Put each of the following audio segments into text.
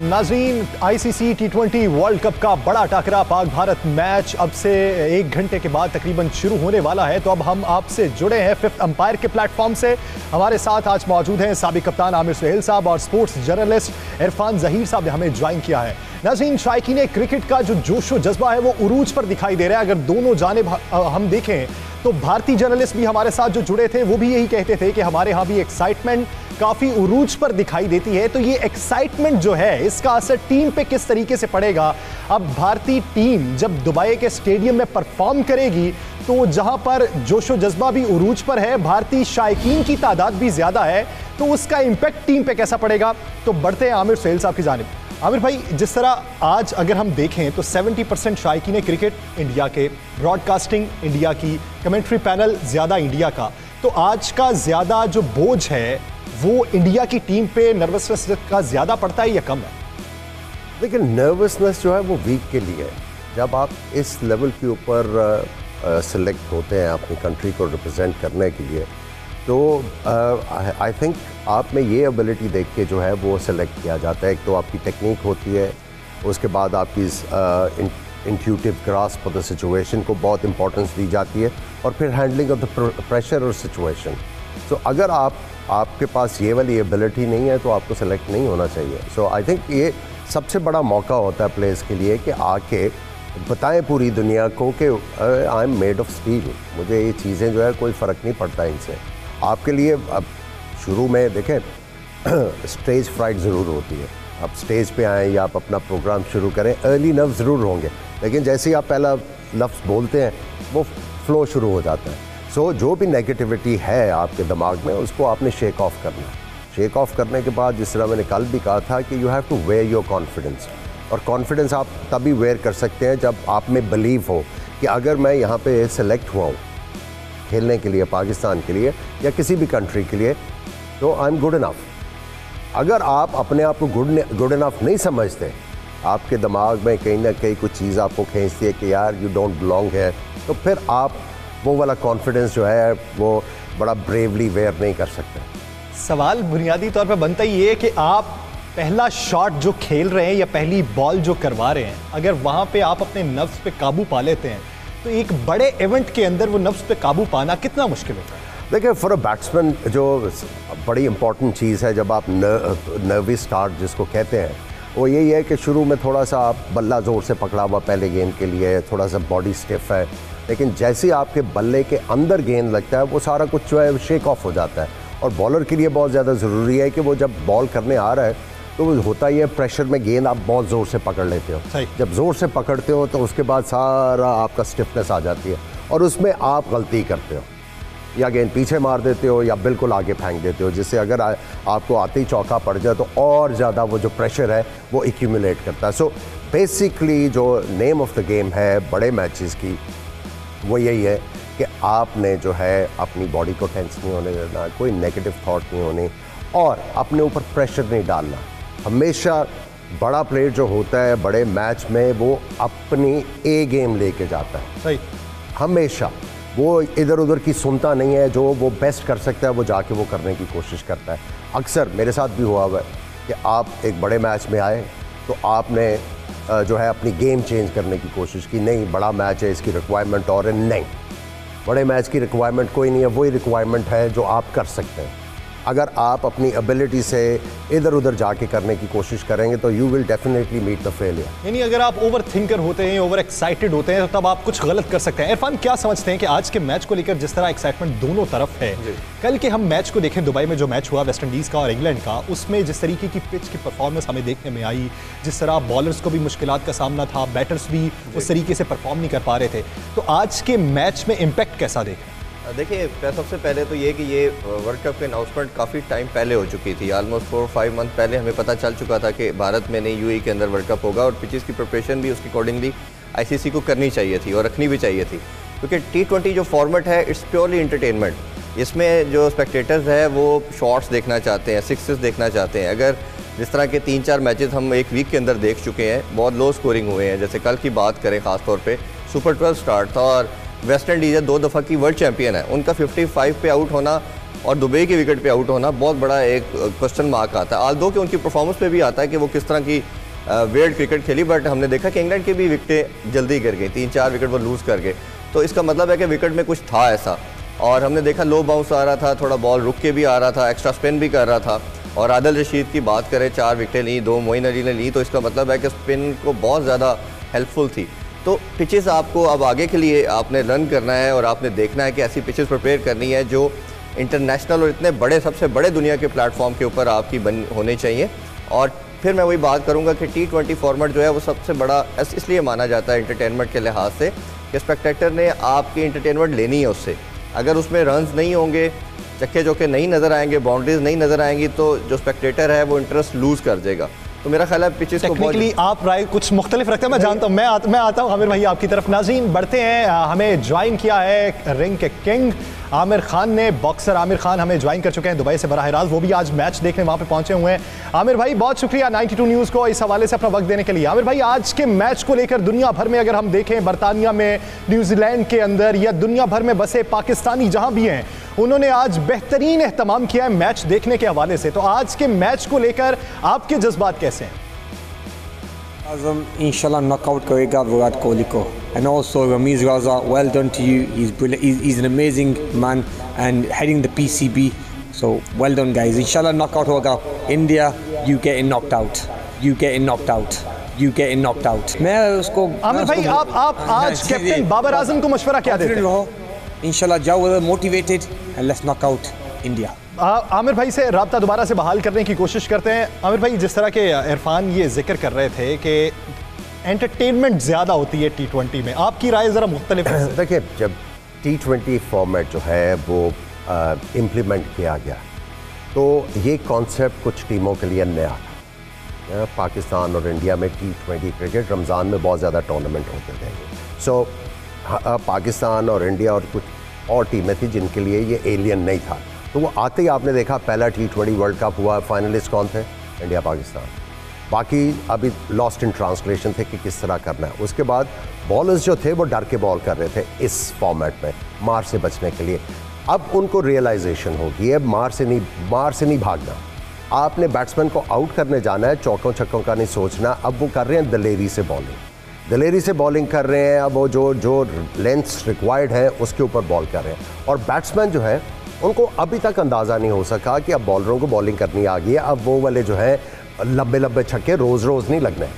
नाजीन ICC T twenty World Cup का बड़ा टाकरा, Pak Bharat match अब से एक घंटे के बाद तकरीबन शुरू होने वाला है। तो अब हम आपसे जुड़े हैं फिफ्थ अंपायर के प्लेटफॉर्म से। हमारे साथ आज मौजूद हैं सबक कप्तान आमिर सुहेल साहब और स्पोर्ट्स जर्नलिस्ट इरफान जहीर साहब ने हमें ज्वाइन किया है। नाजीन शायकी ने क्रिकेट का जो जोशो जज्बा है, वो उरूज पर दिखाई दे रहा है। अगर दोनों जाने हम देखें तो भारतीय जर्नलिस्ट भी हमारे साथ जो जुड़े थे, वो भी यही कहते थे कि हमारे यहाँ भी एक्साइटमेंट काफ़ी उरूज पर दिखाई देती है। तो ये एक्साइटमेंट जो है, इसका असर टीम पे किस तरीके से पड़ेगा? अब भारतीय टीम जब दुबई के स्टेडियम में परफॉर्म करेगी तो जहाँ पर जोशो जज्बा भी उरूज पर है, भारतीय शायकीन की तादाद भी ज़्यादा है तो उसका इंपैक्ट टीम पे कैसा पड़ेगा? तो बढ़ते हैं आमिर सुहेल साहब की जानब। आमिर भाई, जिस तरह आज अगर हम देखें तो 70 परसेंट शायकी क्रिकेट इंडिया के। ब्रॉडकास्टिंग इंडिया की कमेंट्री पैनल ज़्यादा इंडिया का। तो आज का ज़्यादा जो बोझ है वो इंडिया की टीम पे नर्वसनेस का ज़्यादा पड़ता है या कम है? देखिए नर्वसनेस जो है वो वीक के लिए है। जब आप इस लेवल के ऊपर सेलेक्ट होते हैं अपनी कंट्री को रिप्रेजेंट करने के लिए तो आई थिंक आप में ये एबिलिटी देख के जो है वो सिलेक्ट किया जाता है। एक तो आपकी टेक्निक होती है, उसके बाद आपकी intuitive grasp for the situation को बहुत इंपॉर्टेंस दी जाती है, और फिर हैंडलिंग ऑफ़ द प्रेशर और सिचुएशन तो अगर आप आपके पास ये वाली एबिलिटी नहीं है तो आपको सेलेक्ट नहीं होना चाहिए। सो आई थिंक ये सबसे बड़ा मौका होता है प्लेयर्स के लिए कि आके बताएँ पूरी दुनिया को कि I am made of steel मुझे ये चीज़ें जो है कोई फ़र्क नहीं पड़ता इनसे। आपके लिए अब शुरू में देखें स्टेज फ्राइट ज़रूर होती है। आप स्टेज पे आएँ या आप अपना प्रोग्राम शुरू करें अर्ली नर्व ज़रूर होंगे। लेकिन जैसे ही आप पहला लफ्ज़ बोलते हैं, वो फ्लो शुरू हो जाता है। सो so, जो भी नेगेटिविटी है आपके दिमाग में उसको आपने शेक ऑफ़ करना शेक ऑफ़ करने के बाद जिस तरह मैंने कल भी कहा था कि you have to wear your confidence और कॉन्फिडेंस आप तभी वेयर कर सकते हैं जब आप में बिलीव हो कि अगर मैं यहाँ पे सेलेक्ट हुआ हूँ खेलने के लिए पाकिस्तान के लिए या किसी भी कंट्री के लिए तो आई एम गुड इनफ अगर आप अपने आप को गुड गुड इनफ नहीं समझते आपके दिमाग में कहीं ना कहीं कुछ चीज़ आपको खींचती है कि यार यू डोंट बिलोंग है तो फिर आप वो वाला कॉन्फिडेंस जो है वो बड़ा ब्रेवली वेयर नहीं कर सकते। सवाल बुनियादी तौर पर बनता ही है कि आप पहला शॉट जो खेल रहे हैं या पहली बॉल जो करवा रहे हैं अगर वहाँ पे आप अपने नफ्स पे काबू पा लेते हैं तो एक बड़े इवेंट के अंदर वो नफ्स पे काबू पाना कितना मुश्किल होता है? देखिए फॉर अ बैट्समैन जो बड़ी इंपॉर्टेंट चीज़ है जब आप नर्वी स्टार्ट जिसको कहते हैं वो यही है कि शुरू में थोड़ा सा आप बल्ला ज़ोर से पकड़ा हुआ पहले गेंद के लिए थोड़ा सा बॉडी स्टिफ है लेकिन जैसे ही आपके बल्ले के अंदर गेंद लगता है वो सारा कुछ जो है शेक ऑफ़ हो जाता है। और बॉलर के लिए बहुत ज़्यादा ज़रूरी है कि वो जब बॉल करने आ रहा है तो होता ही है प्रेशर में गेंद आप बहुत ज़ोर से पकड़ लेते हो। जब ज़ोर से पकड़ते हो तो उसके बाद सारा आपका स्टिफनेस आ जाती है और उसमें आप गलती करते हो। या गेंद पीछे मार देते हो या बिल्कुल आगे फेंक देते हो जिससे अगर आ, आपको आते ही चौका पड़ जाए तो और ज़्यादा वो जो प्रेशर है वो एक्यूमुलेट करता है। सो बेसिकली जो नेम ऑफ़ द गेम है बड़े मैचेस की वो यही है कि आपने जो है अपनी बॉडी को टेंस नहीं होने देना कोई नेगेटिव थॉट नहीं होने और अपने ऊपर प्रेशर नहीं डालना। हमेशा बड़ा प्लेयर जो होता है बड़े मैच में वो अपनी ए गेम लेके जाता है। सही। हमेशा। वो इधर उधर की सुनता नहीं है जो वो बेस्ट कर सकता है वो जाके वो करने की कोशिश करता है। अक्सर मेरे साथ भी हुआ हुआ है कि आप एक बड़े मैच में आए तो आपने जो है अपनी गेम चेंज करने की कोशिश की। नहीं, बड़ा मैच है, इसकी रिक्वायरमेंट और नहीं। बड़े मैच की रिक्वायरमेंट कोई नहीं है, वही रिक्वायरमेंट है जो आप कर सकते हैं। अगर आप अपनी एबिलिटी से इधर उधर जाके करने की कोशिश करेंगे तो you will definitely meet the failure यानी अगर आप ओवर थिंकर होते हैं ओवर एक्साइटेड होते हैं तो तब आप कुछ गलत कर सकते हैं। इरफान क्या समझते हैं कि आज के मैच को लेकर जिस तरह एक्साइटमेंट दोनों तरफ़ है कल के हम मैच को देखें दुबई में जो मैच हुआ वेस्ट इंडीज़ का और इंग्लैंड का उसमें जिस तरीके की पिच की परफॉर्मेंस हमें देखने में आई जिस तरह बॉलर्स को भी मुश्किल का सामना था बैटर्स भी उस तरीके से परफॉर्म नहीं कर पा रहे थे तो आज के मैच में इम्पैक्ट कैसा देखें? देखिए सबसे पहले तो ये कि ये वर्ल्ड कप की अनाउंसमेंट काफ़ी टाइम पहले हो चुकी थी। ऑलमोस्ट फोर फाइव मंथ पहले हमें पता चल चुका था कि भारत में नहीं यूएई के अंदर वर्ल्ड कप होगा और पिचेस की प्रिपरेशन भी उसके अकॉर्डिंगली आईसीसी को करनी चाहिए थी और रखनी भी चाहिए थी। क्योंकि टी ट्वेंटी जो फॉर्मेट है इट्स प्योरली इंटरटेनमेंट इसमें जो स्पेक्टेटर्स है, वो शॉर्ट्स देखना चाहते हैं सिक्सेस देखना चाहते हैं। अगर जिस तरह के तीन चार मैचेस हम एक वीक के अंदर देख चुके हैं, बहुत लो स्कोरिंग हुए हैं। जैसे कल की बात करें ख़ासतौर पर सुपर ट्वेल्व स्टार्ट था और वेस्ट इंडीज़ है, दो दफ़ा की वर्ल्ड चैंपियन है। उनका 55 पे आउट होना और दुबई के विकेट पे आउट होना बहुत बड़ा एक क्वेश्चन मार्क आता है। आल दो कि उनकी परफॉर्मेंस पे भी आता है कि वो किस तरह की वेल्ड क्रिकेट खेली बट हमने देखा कि इंग्लैंड की भी विकटें जल्दी गिर गई। तीन चार विकेट वो लूज़ कर गए। तो इसका मतलब है कि विकेट में कुछ था ऐसा। और हमने देखा लो बाउंस आ रहा था, थोड़ा बॉल रुक के भी आ रहा था एक्स्ट्रा स्पिन भी कर रहा था। और आदल रशीद की बात करें, चार विकटें ली, दो मोइन अली ने ली तो इसका मतलब है कि स्पिन को बहुत ज़्यादा हेल्पफुल थी। तो पिचेस आपको अब आगे के लिए आपने रन करना है और आपने देखना है कि ऐसी पिचेस प्रिपेयर करनी है जो इंटरनेशनल और इतने बड़े, सबसे बड़े दुनिया के प्लेटफॉर्म के ऊपर आपकी बन, होने चाहिए। और फिर मैं वही बात करूँगा कि टी ट्वेंटी फॉर्मेट जो है वो सबसे बड़ा इसलिए माना जाता है इंटरटेनमेंट के लिहाज से कि स्पेक्टेटर ने आपकी इंटरटेनमेंट लेनी है उससे। अगर उसमें रन्स नहीं होंगे चक्के चौके नहीं नज़र आएँगे बाउंड्रीज नहीं नज़र आएँगी तो जो स्पेक्टेटर है वो इंटरेस्ट लूज़ कर देगा। तो मेरा ख्याल है पिचेस को टेक्निकली आप राय कुछ मुख्तलिफ़ रखते हैं मैं जानता हूँ मैं आ, मैं आता हूँ। आमिर भाई आपकी तरफ़ नाजीन बढ़ते हैं। हमें ज्वाइन किया है रिंग के किंग आमिर खान ने बॉक्सर आमिर खान हमें ज्वाइन कर चुके हैं दुबई से बरह रास्त वो भी आज मैच देखने वहाँ पे पहुँचे हुए हैं। आमिर भाई बहुत शुक्रिया 92 न्यूज़ को इस हवाले से अपना वक्त देने के लिए। आमिर भाई आज के मैच को लेकर दुनिया भर में अगर हम देखें बरतानिया में न्यूजीलैंड के अंदर या दुनिया भर में बसे पाकिस्तानी जहाँ भी हैं उन्होंने आज बेहतरीन एहतमाम किया है मैच देखने के हवाले से। तो आज के मैच को लेकर आपके जज्बात कैसे हैं? आज़म इंशाल्लाह नॉकआउट करेगा विराट कोहली को। And also Ramiz Raja well done to you he is he is an amazing man and heading the PCB so well done guys इंशाल्लाह नॉकआउट होगा India you get in knocked out you get in knocked out you get in knocked out मैं उसको आमिर भाई आप आप आज captain Babar Azam को मशवरा क्या देते हैं? इंशाल्लाह जाओ motivated and let's knock out India Aamir भाई से रबता दोबारा से बहाल करने की कोशिश करते हैं। आमिर भाई जिस तरह के इरफान ये ज़िक्र कर रहे थे कि एंटरटेनमेंट ज़्यादा होती है टी ट्वेंटी में आपकी राय ज़रा मुख्तलिफ़ देखिए जब टी ट्वेंटी फॉर्मेट जो है वो इम्प्लीमेंट किया गया तो ये कॉन्सेप्ट कुछ टीमों के लिए नया था। पाकिस्तान और इंडिया में टी ट्वेंटी क्रिकेट रमज़ान में बहुत ज़्यादा टूर्नामेंट होते थे। सो so, पाकिस्तान और इंडिया और कुछ और टीमें थी जिनके लिए ये एलियन नहीं था। तो वो आते ही आपने देखा पहला टी ट्वेंटी वर्ल्ड कप हुआ फाइनलिस्ट कौन थे? इंडिया, पाकिस्तान। बाकी अभी लॉस्ट इन ट्रांसलेशन थे कि किस तरह करना है। उसके बाद बॉलर्स जो थे वो डर के बॉल कर रहे थे इस फॉर्मेट में, मार से बचने के लिए। अब उनको रियलाइजेशन होगी, अब मार से नहीं, मार से नहीं भागना। आपने बैट्समैन को आउट करने जाना है चौकों छक्कों का नहीं सोचना, अब वो कर रहे हैं दलेरी से बॉलिंग दलेरी से बॉलिंग कर रहे हैं, अब वो जो जो लेंथ्स रिक्वायर्ड है, उसके ऊपर बॉल कर रहे हैं। और बैट्समैन जो है, उनको अभी तक अंदाज़ा नहीं हो सका कि अब बॉलरों को बॉलिंग करनी आ गई है। अब वो वाले जो है लंबे लंबे छक्के रोज़ रोज़ नहीं लगने।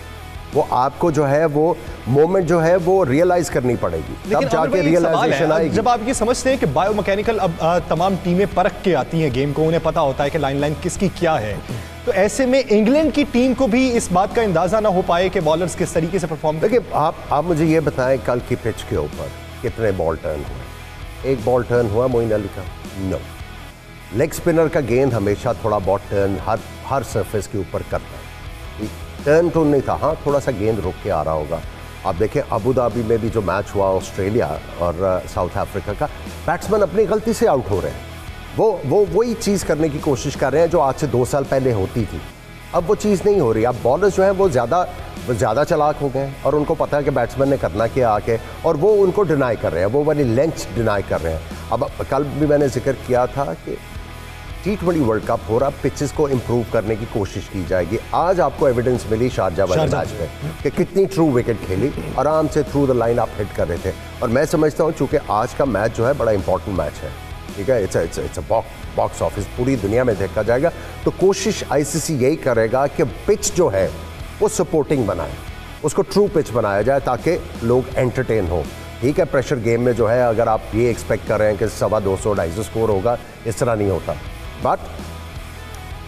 वो आपको जो है वो मोमेंट जो है वो रियलाइज़ करनी पड़ेगी। तब जाके रियलाइजेशन आएगी। जब आप ये समझते हैं कि बायोमैकेनिकल अब तमाम टीमें परख के आती हैं गेम को उन्हें पता होता है कि लाइन लाइन किसकी क्या है। तो ऐसे में इंग्लैंड की टीम को भी इस बात का अंदाज़ा ना हो पाए कि बॉलर्स किस तरीके से परफॉर्म देखिए आप आप मुझे ये बताएँ कल की पिच के ऊपर कितने बॉल टर्न हुए। एक बॉल टर्न हुआ मोइन अली का? नो लेग स्पिनर का गेंद हमेशा थोड़ा बहुत टर्न हर हर सरफेस के ऊपर करता है। टर्न टून नहीं था। हाँ थोड़ा सा गेंद रुक के आ रहा होगा। आप देखें अबू धाबी में भी जो मैच हुआ ऑस्ट्रेलिया और साउथ अफ्रीका का बैट्समैन अपनी गलती से आउट हो रहे हैं। वो वो, वही चीज़ करने की कोशिश कर रहे हैं जो आज से दो साल पहले होती थी। अब वो चीज़ नहीं हो रही। अब बॉलर्स जो हैं, वो ज़्यादा ज़्यादा चलाक हो गए और उनको पता है कि बैट्समैन ने करना क्या आके, और वो उनको डिनाई कर रहे हैं। वो वाली लेंथ डिनाई कर रहे हैं। अब कल भी मैंने ज़िक्र किया था कि टी ट्वेंटी वर्ल्ड कप हो रहा पिचेस को इम्प्रूव करने की कोशिश की जाएगी। आज आपको एविडेंस मिली शारजा वाले मैच में कि कितनी ट्रू विकेट खेली। आराम से थ्रू द लाइन आप हिट कर रहे थे। और मैं समझता हूँ चूँकि आज का मैच जो है बड़ा इंपॉर्टेंट मैच है। ठीक है? It's it's it's box office पूरी दुनिया में देखा जाएगा। तो कोशिश आईसीसी यही करेगा कि पिच जो है वो सपोर्टिंग बनाए। उसको ट्रू पिच बनाया जाए ताकि लोग एंटरटेन हो। ठीक है? प्रेशर गेम में जो है अगर आप ये एक्सपेक्ट कर रहे हैं कि सवा दो सौ ढाई सौ स्कोर होगा इस तरह नहीं होता। बट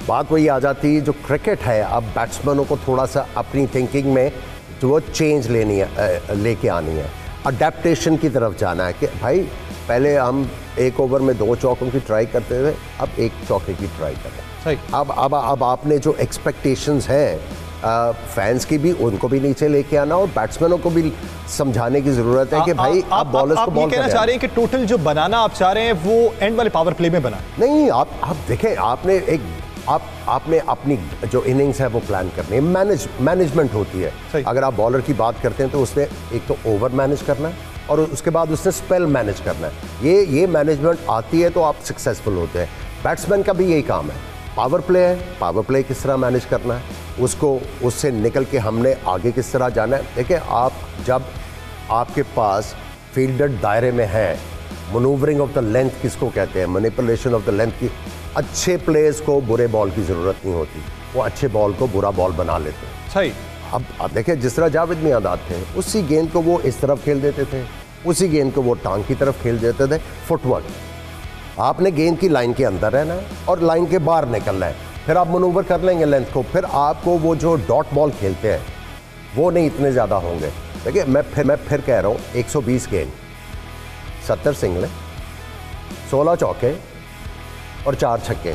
बात वही आ जाती है जो क्रिकेट है। अब बैट्समैनों को थोड़ा सा अपनी थिंकिंग में जो वो चेंज लेनी है लेके आनी है। अडेप्टेशन की तरफ़ जाना है कि भाई पहले हम एक ओवर में दो चौकों की ट्राई करते थे अब एक चौके की ट्राई करें हैं। अब अब अब आपने जो एक्सपेक्टेशंस हैं फैंस की भी उनको भी नीचे लेके आना और बैट्समैनों को भी समझाने की ज़रूरत है कि भाई आ, आप बॉलर्स को बॉल कहना चाह रहे हैं कि टोटल जो बनाना आप चाह रहे हैं वो एंड वाले पावर प्ले में बना। नहीं आप आप देखें आपने एक आप आपने अपनी जो इनिंग्स है वो प्लान करनी है। मैनेज मैनेजमेंट होती है। अगर आप बॉलर की बात करते हैं तो उसने एक तो ओवर मैनेज करना है और उसके बाद उसने स्पेल मैनेज करना है। ये ये मैनेजमेंट आती है तो आप सक्सेसफुल होते हैं। बैट्समैन का भी यही काम है। पावर प्ले है पावर प्ले किस तरह मैनेज करना है? उसको उससे निकल के हमने आगे किस तरह जाना है? देखिए आप जब आपके पास फील्डर दायरे में है मनूवरिंग ऑफ़ द लेंथ किसको कहते हैं? मैनिपुलेशन ऑफ़ द लेंथ की अच्छे प्लेयर्स को बुरे बॉल की ज़रूरत नहीं होती। वो अच्छे बॉल को बुरा बॉल बना लेते हैं। सही। अब अब देखिए जिस तरह जावेद मियादाद थे उसी गेंद को वो इस तरफ़ खेल देते थे। उसी गेंद को वो टांग की तरफ़ खेल देते थे फुटवर्क आपने गेंद की लाइन के अंदर रहना है और लाइन के बाहर निकलना है। फिर आप मनूवर कर लेंगे लेंथ को फिर आपको वो जो डॉट बॉल खेलते हैं वो नहीं इतने ज़्यादा होंगे। देखिए मैं फिर मैं फिर कह रहा हूँ 120 गेंद सत्तर सिंगले 16 चौके और चार छक्के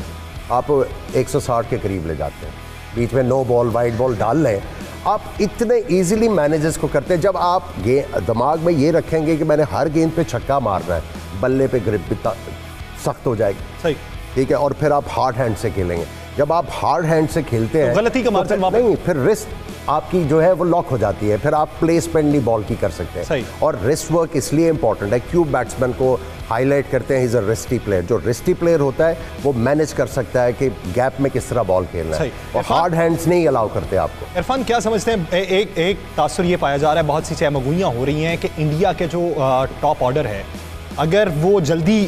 आप 160 के करीब ले जाते हैं। बीच में नो बॉल वाइट बॉल डाल लें। आप इतने इजीली मैनेजर्स को करते हैं जब आप दिमाग में ये रखेंगे कि मैंने हर गेंद पे छक्का मारना है बल्ले पे ग्रिप भी सख्त हो जाएगी। सही। ठीक है और फिर आप हार्ड हैंड से खेलेंगे। जब आप हार्ड हैंड से खेलते तो हैं गलती का तो मार्जिन फिर नहीं फिर रिस्क आपकी जो है वो लॉक हो जाती है फिर आप प्लेसमेंट बॉल की कर सकते हैं। और रिस्ट वर्क इसलिए इंपॉर्टेंट है क्यों बैट्समैन को हाईलाइट करते हैं इज़ अ रिस्टी प्लेयर जो रिस्टी प्लेयर होता है वो मैनेज कर सकता है कि गैप में किस तरह बॉल खेलना है। और हार्ड हैंड्स नहीं अलाउ करते आपको। इरफान क्या समझते हैं? ए, एक एक तासर ये पाया जा रहा है बहुत सी चहमगुइयाँ हो रही हैं कि इंडिया के जो टॉप ऑर्डर है अगर वो जल्दी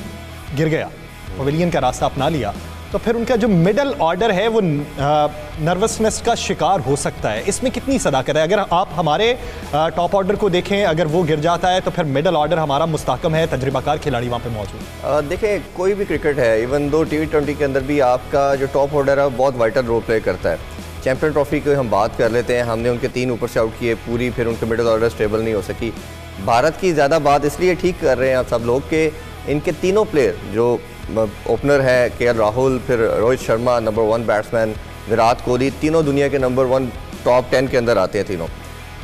गिर गया पवेलियन का रास्ता अपना लिया तो फिर उनका जो मिडल ऑर्डर है, वो नर्वसनेस का शिकार हो सकता है। इसमें कितनी सदाकत है? अगर आप हमारे टॉप ऑर्डर को देखें, अगर वो गिर जाता है तो फिर मिडल ऑर्डर हमारा मुस्तकम है, तजर्बाकार खिलाड़ी वहाँ पे मौजूद। देखें कोई भी क्रिकेट है इवन दो टी ट्वेंटी के अंदर भी आपका जो टॉप ऑर्डर है बहुत वाइटल रोल प्ले करता है। चैंपियन ट्रॉफी की हम बात कर लेते हैं, हमने उनके तीन ऊपर से आउट किए, पूरी फिर उनके मिडल ऑर्डर स्टेबल नहीं हो सकी। भारत की ज़्यादा बात इसलिए ठीक कर रहे हैं आप सब लोग कि इनके तीनों प्लेयर जो ओपनर है के राहुल, फिर Rohit Sharma number one batsman Virat Kohli, तीनों दुनिया के नंबर वन टॉप टेन के अंदर आते हैं तीनों।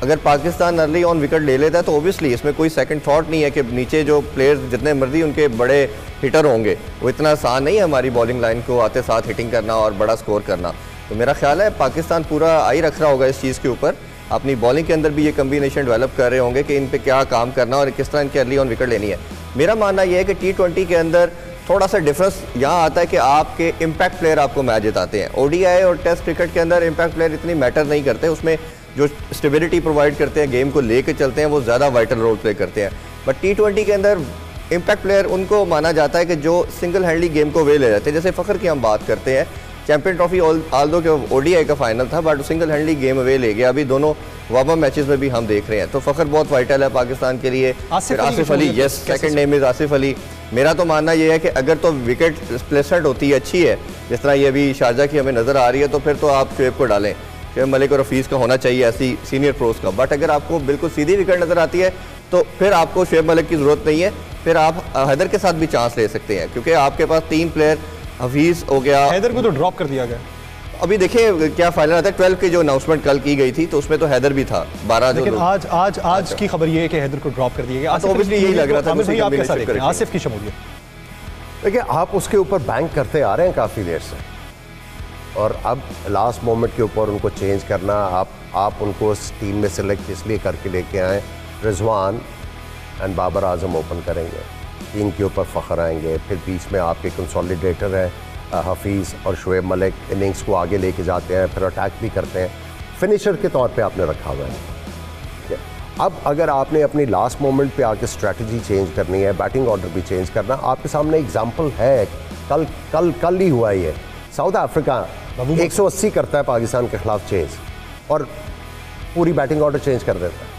अगर पाकिस्तान अर्ली ऑन विकेट ले लेता है तो ओबियसली इसमें कोई सेकंड थॉट नहीं है कि नीचे जो प्लेयर्स जितने मर्ज़ी उनके बड़े हिटर होंगे, वो इतना आसान नहीं है हमारी बॉलिंग लाइन को आते साथ हिटिंग करना और बड़ा स्कोर करना। तो मेरा ख्याल है पाकिस्तान पूरा आई रख रहा होगा इस चीज़ के ऊपर। अपनी बॉलिंग के अंदर भी ये कम्बिनेशन डेवलप कर रहे होंगे कि इन पर क्या काम करना और किस तरह इनकी अर्ली ऑन विकेट लेनी है। मेरा मानना यह है कि टी ट्वेंटी के अंदर थोड़ा सा डिफरेंस यहाँ आता है कि आपके इम्पैक्ट प्लेयर आपको मैच जिताते हैं। ओडीआई और टेस्ट क्रिकेट के अंदर इम्पैक्ट प्लेयर इतनी मैटर नहीं करते उसमें जो स्टेबिलिटी प्रोवाइड करते हैं गेम को लेके चलते हैं वो ज़्यादा वाइटल रोल प्ले करते हैं। बट टी ट्वेंटी के अंदर इम्पैक्ट प्लेयर उनको माना जाता है कि जो सिंगल हैंडली गेम को वे ले जाते हैं। जैसे फ़खर की हम बात करते हैं चैंपियन ट्रॉफी ऑल दो के ओडीआई का फाइनल था बट सिंगल हैंडली गेम वे ले गया। अभी दोनों वार्म अप मैचेस में भी हम देख रहे हैं। तो फ़खर बहुत वाइटल है पाकिस्तान के लिए। Asif Ali yes second name is Asif Ali. मेरा तो मानना यह है कि अगर तो विकेट प्लेसमेंट होती है, अच्छी है, जिस तरह ये अभी शारजा की हमें नज़र आ रही है तो फिर तो आप शुएब को डालें। शुएब मलिक और हफीज़ का होना चाहिए ऐसी सीनियर प्रोस का। बट अगर आपको बिल्कुल सीधी विकेट नज़र आती है तो फिर आपको शुएब मलिक की ज़रूरत नहीं है। फिर आप हैदर के साथ भी चांस ले सकते हैं, क्योंकि आपके पास तीन प्लेयर हफीज़ हो गया। हैदर को तो ड्रॉप कर दिया गया। अभी देखिए क्या फाइनल आता है? ट्वेल्व की जो अनाउंसमेंट कल की गई थी तो उसमें तो हैदर भी था बारह लेकिन आज आज आज की खबर ये है कि हैदर को ड्रॉप कर दिया गया। हाँ, तो आसिफ यही लग रहा था, आप कैसा हैं आसिफ की शमूलियत। देखिए आप उसके ऊपर बैंक करते आ रहे हैं काफ़ी देर से। और अब लास्ट मोमेंट के ऊपर उनको चेंज करना आप आप उनको उस टीम में सेलेक्ट इसलिए करके लेके आए? रिजवान एंड बाबर आज़म ओपन करेंगे। टीम के ऊपर फ़ख्र आएँगे। फिर बीच में आपके कंसोलिडेटर हैं। हफीज़ और शुएब मलिक इनिंग्स को आगे लेके जाते हैं फिर अटैक भी करते हैं। फिनिशर के तौर पे आपने रखा हुआ है। अब अगर आपने अपनी लास्ट मोमेंट पे आके स्ट्रेटजी चेंज करनी है बैटिंग ऑर्डर भी चेंज करना आपके सामने एग्जांपल है। कल कल कल ही हुआ ये। साउथ अफ्रीका 180 करता है पाकिस्तान के खिलाफ चेंज और पूरी बैटिंग ऑर्डर चेंज कर देता है।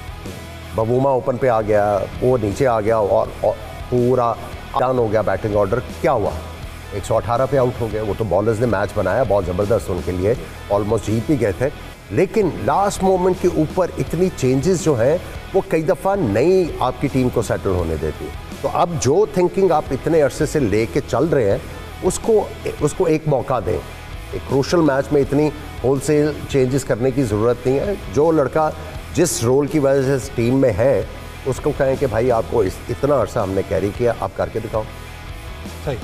बबूमा ओपन पे आ गया वो नीचे आ गया और, और पूरा डाउन हो गया बैटिंग ऑर्डर क्या हुआ? 118 पे आउट हो गए वो तो बॉलर्स ने मैच बनाया बहुत ज़बरदस्त उनके लिए ऑलमोस्ट जीत भी गए थे। लेकिन लास्ट मोमेंट के ऊपर इतनी चेंजेस जो हैं वो कई दफ़ा नई आपकी टीम को सेटल होने देती है। तो अब जो थिंकिंग आप इतने अरसे से लेके चल रहे हैं उसको उसको एक मौका दें। एक क्रूशल मैच में इतनी होलसेल चेंजेस करने की ज़रूरत नहीं है। जो लड़का जिस रोल की वजह से टीम में है उसको कहें कि भाई आपको इस, इतना अरसा हमने कैरी किया आप करके दिखाओ। सही।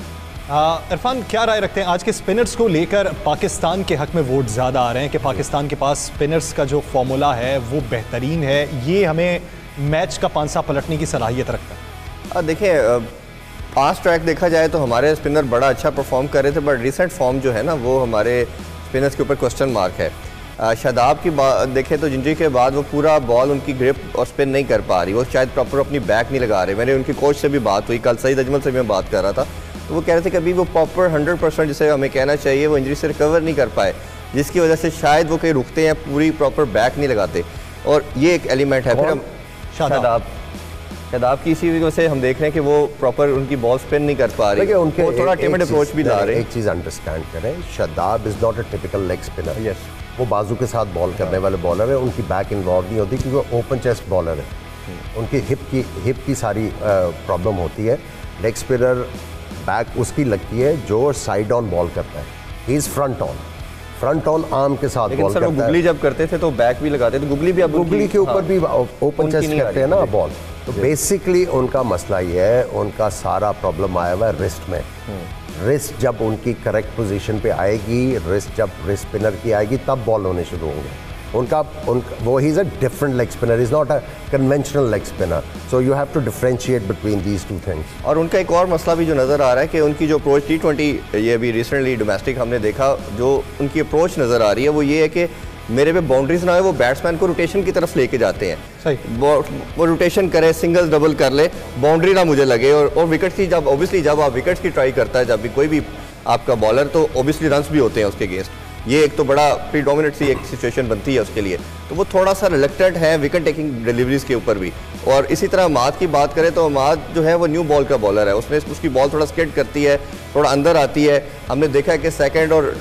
इरफान, क्या राय रखते हैं? आज के स्पिनर्स को लेकर पाकिस्तान के हक में वोट ज़्यादा आ रहे हैं कि पाकिस्तान के पास स्पिनर्स का जो फॉर्मूला है, वो बेहतरीन है। ये हमें मैच का पांसा पलटने की सलाहियत रखता है। देखिए पास ट्रैक देखा जाए तो हमारे स्पिनर बड़ा अच्छा परफॉर्म कर रहे थे बट रिसेंट फॉर्म जो है ना, वो हमारे स्पिनर्स के ऊपर क्वेश्चन मार्क है। शादाब की बात देखें तो इंजरी के बाद वो पूरा बॉल उनकी ग्रिप और स्पिन नहीं कर पा रही। वो शायद प्रॉपर अपनी बैक नहीं लगा रहे। मैंने उनके कोच से भी बात हुई, कल सईद अजमल से भी मैं बात कर रहा था। तो वो कह रहे थे कि अभी वो प्रॉपर हंड्रेड परसेंट जिसे हमें कहना चाहिए वो इंजरी से रिकवर नहीं कर पाए। जिसकी वजह से शायद वो कहीं रुकते हैं पूरी प्रॉपर बैक नहीं लगाते। और ये एक एलिमेंट है। फिर हम शादाब। शादाब। की इसी वजह से हम देख रहे हैं कि वो प्रॉपर उनकी बॉल स्पिन नहीं कर पा रही। उनके वो थोड़ा टिमिड अप्रोच भी ला रहे हैं। एक चीज़ अंडरस्टैंड करें Shadab is not a typical leg spinner yes वो बाजू के साथ बॉल करने वाले बॉलर है उनकी बैक इन्वॉल्व नहीं होती क्योंकि वो ओपन चेस्ट बॉलर है। उनकी हिप की हिप की सारी प्रॉब्लम होती है। लेग स्पिनर बैक उसकी लगती है जो साइड ऑन बॉल करता है। He is front on front on arm के साथ बॉल करता गुगली जब करते थे तो बैक भी लगाते थे। गुगली भी अब गुगली के ऊपर हाँ, भी ओपन चेस्ट करते हैं ना बॉल तो बेसिकली उनका मसला ये है उनका सारा प्रॉब्लम आया हुआ है रिस्ट में। Wrist hmm. जब उनकी करेक्ट पोजीशन पे आएगी रिस्ट जब रिस्ट स्पिनर की आएगी तब बॉल होने शुरू होंगे। उनका उनका वो he is a different leg spinner is not a conventional leg spinner so you have to differentiate between these two things और उनका एक और मसला भी जो नज़र आ रहा है कि उनकी जो अप्रोच टी ट्वेंटी ये अभी रिसेंटली डोमेस्टिक हमने देखा जो उनकी अप्रोच नज़र आ रही है वो ये है कि मेरे पे बाउंड्रीज ना हो वो बैट्समैन को रोटेशन की तरफ़ लेके जाते हैं। सही। वो रोटेशन करे सिंगल डबल कर ले बाउंड्री ना मुझे लगे और, और विकेट की जब ऑब्वियसली जब आप विकेट्स की ट्राई करता है जब भी कोई भी आपका बॉलर तो ऑब्वियसली रन भी होते हैं उसके अगेंस्ट ये एक तो बड़ा प्रीडोमिनेट सी एक सिचुएशन बनती है उसके लिए। तो वो थोड़ा सा रिलेक्टेड है विकेट टेकिंग डिलीवरीज के ऊपर भी। और इसी तरह माद की बात करें तो माद जो है वो न्यू बॉल का बॉलर है। उसमें उसकी बॉल थोड़ा स्केट करती है थोड़ा अंदर आती है। हमने देखा है कि सेकंड और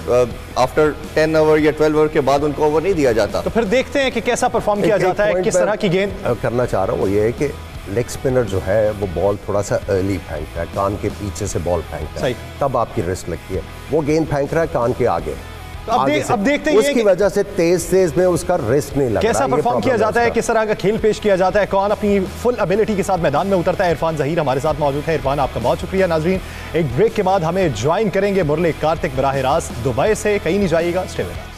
आफ्टर टेन ओवर या ट्वेल्व ओवर के बाद उनको ओवर नहीं दिया जाता। तो फिर देखते हैं कि कैसा परफॉर्म किया जाता है किस तरह की गेंद करना चाह रहा हूँ वो ये है कि लेग स्पिनर जो है वो बॉल थोड़ा सा अर्ली फेंकता है कान के पीछे से बॉल फेंकता है। तब आपकी रिस्क लगती है। वो गेंद फेंक रहा है कान के आगे। तो अब, दे, अब देखते हैं उसकी वजह से तेज तेज में उसका रिस्क नहीं लगा कैसा परफॉर्म किया जाता है किस तरह का खेल पेश किया जाता है? कौन अपनी फुल एबिलिटी के साथ मैदान में उतरता है? इरफान जहीर हमारे साथ मौजूद है। इरफान आपका बहुत शुक्रिया। नाजरीन एक ब्रेक के बाद हमें ज्वाइन करेंगे मुरली कार्तिक बराह रास्त। दुबई से कहीं नहीं जाइएगा। Stay with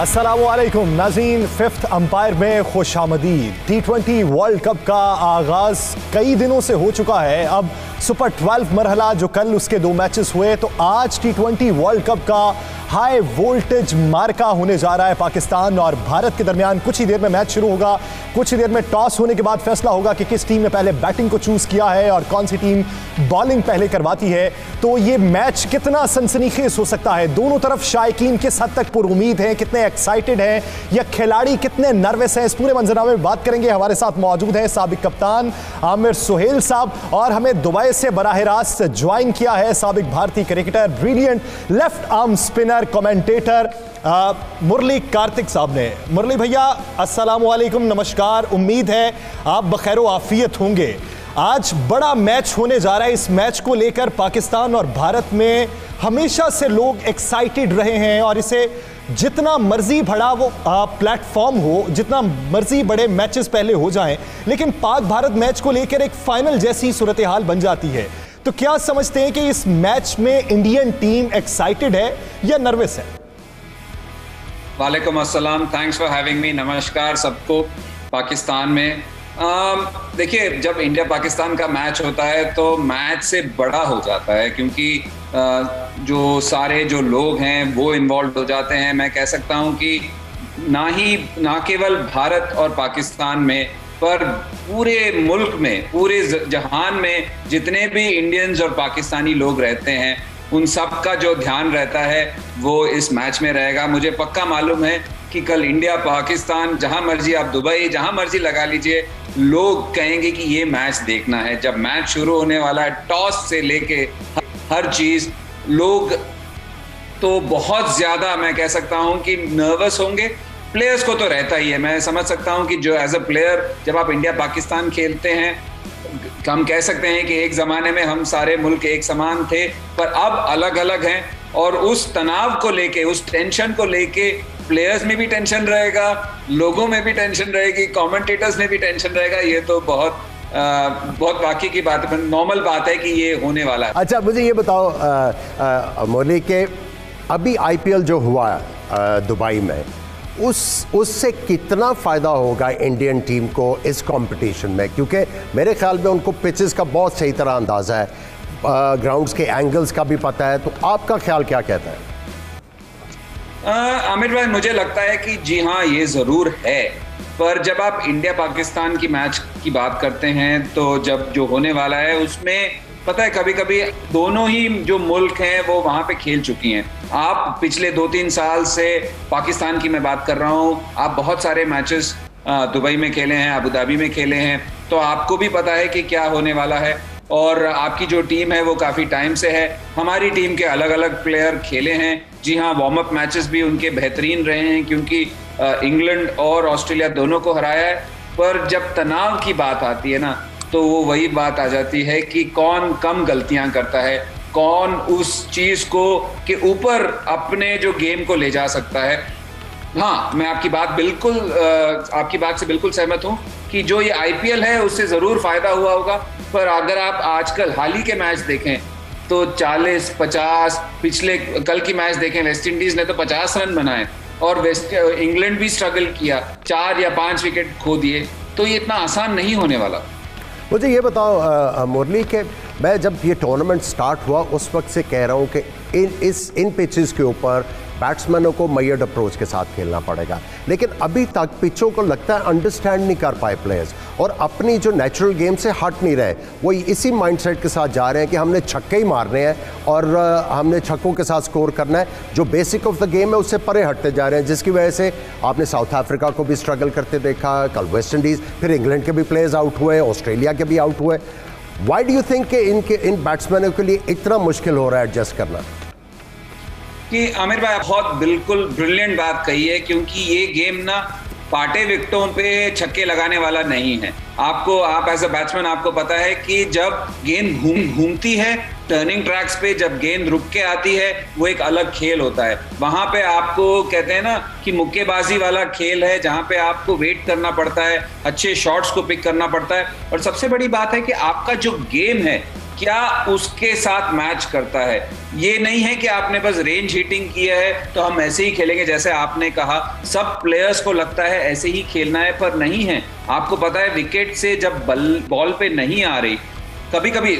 Aslam Nazeen fifth umpire में खुश आमदी टी ट्वेंटी वर्ल्ड कप का आगाज़ कई दिनों से हो चुका है। अब सुपर 12 मरहला जो कल उसके दो मैचेस हुए तो आज टी ट्वेंटी वर्ल्ड कप का हाई वोल्टेज मार्का होने जा रहा है पाकिस्तान और भारत के दरमियान। कुछ ही देर में मैच शुरू होगा। कुछ ही देर में टॉस होने के बाद फैसला होगा कि किस टीम ने पहले बैटिंग को चूज़ किया है और कौन सी टीम बॉलिंग पहले करवाती है। तो ये मैच कितना सनसनीखेज हो सकता है? दोनों तरफ़ शायकीन किस हद तक पुरुद हैं, कितने एक्साइटेड हैं, या खिलाड़ी कितने नर्वस हैं? इस पूरे मंजरनामे में बात करेंगे। हमारे साथ मौजूद हैं सबक कप्तान आमिर सुहेल साहब और हमें दुबई से बराह रास्त ज्वाइन किया है सबक भारतीय cricketer brilliant left arm spinner commentator commentator Murali Kartik साहब ने। मुरली भैया अस्सलाम वालेकुम नमस्कार, उम्मीद है आप बखैर आफियत होंगे। आज बड़ा मैच होने जा रहा है। इस मैच को लेकर पाकिस्तान और भारत में हमेशा से लोग एक्साइटेड रहे हैं और इसे जितना मर्ज़ी बड़ा वो प्लेटफॉर्म हो, जितना मर्ज़ी बड़े मैचेस पहले हो जाएँ, लेकिन पाक भारत मैच को लेकर एक फाइनल जैसी सूरत हाल बन जाती है। तो क्या समझते हैं कि इस मैच में इंडियन टीम एक्साइटेड है या नर्वस है? वालेकुम अस्सलाम। थैंक्स फॉर हैविंग मी नमस्कार सबको। पाकिस्तान में देखिए, जब इंडिया पाकिस्तान का मैच होता है तो मैच से बड़ा हो जाता है, क्योंकि जो सारे जो लोग हैं, वो इन्वॉल्व हो जाते हैं। मैं कह सकता हूँ कि ना ही, ना केवल भारत और पाकिस्तान में, पर पूरे मुल्क में, पूरे जहान में जितने भी इंडियंस और पाकिस्तानी लोग रहते हैं, उन सब का जो ध्यान रहता है, वो इस मैच में रहेगा। मुझे पक्का मालूम है कि कल इंडिया, पाकिस्तान, जहाँ मर्ज़ी आप दुबई, जहाँ मर्ज़ी लगा लीजिए, लोग कहेंगे कि ये मैच देखना है। जब मैच शुरू होने वाला है, टॉस से लेके हर चीज़, लोग तो बहुत ज़्यादा, मैं कह सकता हूँ कि नर्वस होंगे। प्लेयर्स को तो रहता ही है। मैं समझ सकता हूँ कि जो एज अ प्लेयर जब आप इंडिया, पाकिस्तान खेलते हैं, हम कह सकते हैं कि एक ज़माने में हम सारे मुल्क एक समान थे, पर अब अलग अलग हैं, और उस तनाव को लेके, उस टेंशन को लेके प्लेयर्स में भी टेंशन रहेगा लोगों में भी टेंशन रहेगी कमेंटेटर्स में भी टेंशन रहेगा ये तो बहुत आ, बहुत बाकी की बात है नॉर्मल बात है कि ये होने वाला है। अच्छा मुझे ये बताओ मोली के अभी आईपीएल जो हुआ दुबई में उस उससे कितना फ़ायदा होगा इंडियन टीम को इस कंपटीशन में? क्योंकि मेरे ख्याल में उनको पिचेस का बहुत सही तरह अंदाज़ा है ग्राउंड्स के एंगल्स का भी पता है तो आपका ख्याल क्या कहता है? आमिर भाई, मुझे लगता है कि जी हाँ ये ज़रूर है। पर जब आप इंडिया पाकिस्तान की मैच की बात करते हैं तो जब जो होने वाला है, उसमें पता है कभी कभी दोनों ही जो मुल्क हैं, वो वहाँ पे खेल चुकी हैं। आप पिछले दो तीन साल से पाकिस्तान की मैं बात कर रहा हूँ। आप बहुत सारे मैचेस दुबई में खेले हैं, अबू धाबी में खेले हैं। तो आपको भी पता है कि क्या होने वाला है। और आपकी जो टीम है, वो काफ़ी टाइम से है। हमारी टीम के अलग अलग प्लेयर खेले हैं। जी हाँ वार्म अप मैचेस भी उनके बेहतरीन रहे हैं क्योंकि इंग्लैंड और ऑस्ट्रेलिया दोनों को हराया है। पर जब तनाव की बात आती है ना तो वो वही बात आ जाती है कि कौन कम गलतियाँ करता है, कौन उस चीज़ को, के ऊपर अपने जो गेम को ले जा सकता है। हाँ मैं आपकी बात बिल्कुल आपकी बात से बिल्कुल सहमत हूँ कि जो ये आईपीएल है, उससे ज़रूर फ़ायदा हुआ होगा। पर अगर आप आजकल हाल ही के मैच देखें तो 40 50 पिछले कल की मैच देखें वेस्ट इंडीज ने तो 50 रन बनाए और वेस्ट इंग्लैंड भी स्ट्रगल किया, चार या पाँच विकेट खो दिए तो ये इतना आसान नहीं होने वाला। मुझे ये बताओ मुरली के, मैं जब ये टूर्नामेंट स्टार्ट हुआ, उस वक्त से कह रहा हूँ कि इन, इस, इन पिचेस के ऊपर बैट्समैनों को मैयड अप्रोच के साथ खेलना पड़ेगा। लेकिन अभी तक पिचों को लगता है अंडरस्टैंड नहीं कर पाए प्लेयर्स और अपनी जो नेचुरल गेम से हट नहीं रहे वो इसी माइंडसेट के साथ जा रहे हैं कि हमने छक्के ही मारने हैं और हमने छक्कों के साथ स्कोर करना है, जो बेसिक ऑफ़ द गेम है उससे परे हटते जा रहे हैं, जिसकी वजह से आपने साउथ अफ्रीका को भी स्ट्रगल करते देखा, कल वेस्ट इंडीज़ फिर इंग्लैंड के भी प्लेयर्स आउट हुए ऑस्ट्रेलिया के भी आउट हुए वाई डू यू थिंक कि इनके, इन बैट्समैनों के लिए इतना मुश्किल हो रहा है एडजस्ट करना? कि आमिर भाई बहुत बिल्कुल ब्रिलियंट बात कही है, क्योंकि ये गेम ना पाटे विकटों पे छक्के लगाने वाला नहीं है। आपको, आप एज अ बैट्समैन आपको पता है कि जब गेंद घूम, घूमती है टर्निंग ट्रैक्स पे जब गेंद रुक के आती है, वो एक अलग खेल होता है। वहाँ पे आपको कहते हैं ना कि मुक्केबाजी वाला खेल है, जहाँ पे आपको वेट करना पड़ता है, अच्छे शॉट्स को पिक करना पड़ता है। और सबसे बड़ी बात है कि आपका जो गेम है क्या उसके साथ मैच करता है? ये नहीं है कि आपने बस रेंज हीटिंग किया है तो हम ऐसे ही खेलेंगे जैसे आपने कहा। सब प्लेयर्स को लगता है ऐसे ही खेलना है, पर नहीं है। आपको पता है विकेट से जब बल बॉल पे नहीं आ रही कभी कभी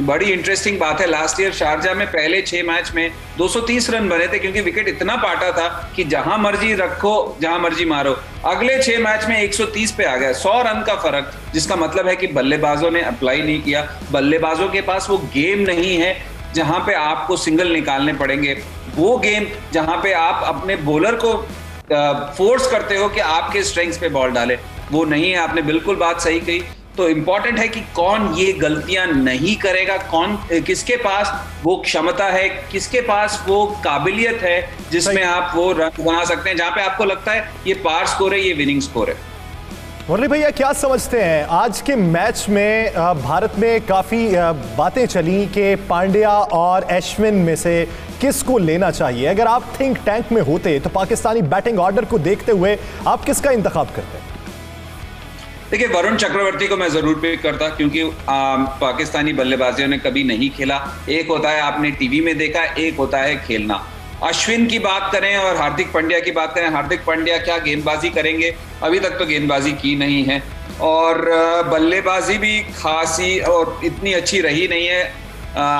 बड़ी इंटरेस्टिंग बात है। लास्ट ईयर शारजा में पहले छह मैच में 230 रन बने थे क्योंकि विकेट इतना पाटा था कि जहाँ मर्ज़ी रखो, जहाँ मर्ज़ी मारो। अगले छह मैच में 130 पे आ गया। 100 रन का फ़र्क, जिसका मतलब है कि बल्लेबाजों ने अप्लाई नहीं किया। बल्लेबाजों के पास वो गेम नहीं है जहाँ पे आपको सिंगल निकालने पड़ेंगे। वो गेम जहाँ पे आप अपने बॉलर को फोर्स करते हो कि आपके स्ट्रेंग्स पे बॉल डाले। वो नहीं है। आपने बिल्कुल बात सही कही। तो इंपॉर्टेंट है कि कौन ये गलतियाँ नहीं करेगा कौन किसके पास वो क्षमता है किसके पास वो काबिलियत है जिसमें आप वो रन बना सकते हैं जहाँ पे आपको लगता है ये पार स्कोर है ये विनिंग स्कोर है। मुरली भैया क्या समझते हैं? आज के मैच में भारत में काफ़ी बातें चली कि पांड्या और अश्विन में से किसको लेना चाहिए। अगर आप थिंक टैंक में होते तो पाकिस्तानी बैटिंग ऑर्डर को देखते हुए आप किसका इंतखाब करते हैं? देखिए, वरुण चक्रवर्ती को मैं ज़रूर पिक करता, क्योंकि पाकिस्तानी बल्लेबाजियों ने कभी नहीं खेला। एक होता है आपने टीवी में देखा, एक होता है खेलना। अश्विन की बात करें और हार्दिक पांड्या की बात करें, हार्दिक पांड्या क्या गेंदबाजी करेंगे? अभी तक तो गेंदबाजी की नहीं है। और बल्लेबाजी भी खासी और इतनी अच्छी रही नहीं है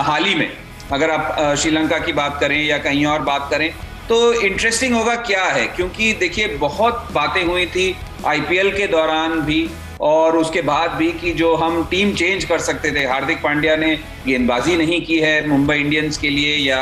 हाल ही में। अगर आप श्रीलंका की बात करें या कहीं और बात करें तो इंटरेस्टिंग होगा क्या है? क्योंकि देखिए, बहुत बातें हुई थी आईपीएल के दौरान भी और उसके बाद भी कि जो हम टीम चेंज कर सकते थे। हार्दिक पांड्या ने गेंदबाजी नहीं की है मुंबई इंडियंस के लिए या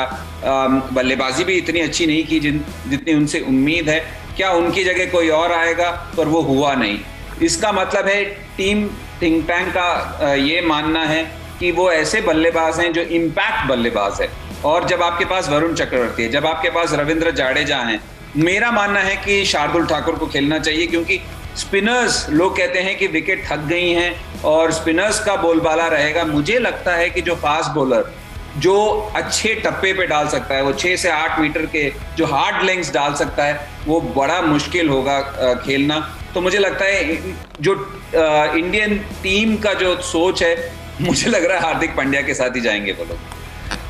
बल्लेबाजी भी इतनी अच्छी नहीं की जिन, जितनी उनसे उम्मीद है। क्या उनकी जगह कोई और आएगा? पर वो हुआ नहीं। इसका मतलब है टीम थिंक टैंक का ये मानना है कि वो ऐसे बल्लेबाज हैं जो इम्पैक्ट बल्लेबाज है। और जब आपके पास वरुण चक्रवर्ती है, जब आपके पास रविंद्र जाडेजा हैं मेरा मानना है कि शार्दुल ठाकुर को खेलना चाहिए, क्योंकि स्पिनर्स लोग कहते हैं कि विकेट थक गई हैं और स्पिनर्स का बोलबाला रहेगा। मुझे लगता है कि जो फास्ट बॉलर जो अच्छे टप्पे पे डाल सकता है, वो छः से आठ मीटर के जो हार्ड लेंग्स डाल सकता है, वो बड़ा मुश्किल होगा खेलना। तो मुझे लगता है, जो इंडियन टीम का जो सोच है, मुझे लग रहा है हार्दिक पांड्या के साथ ही जाएँगे वो लोग।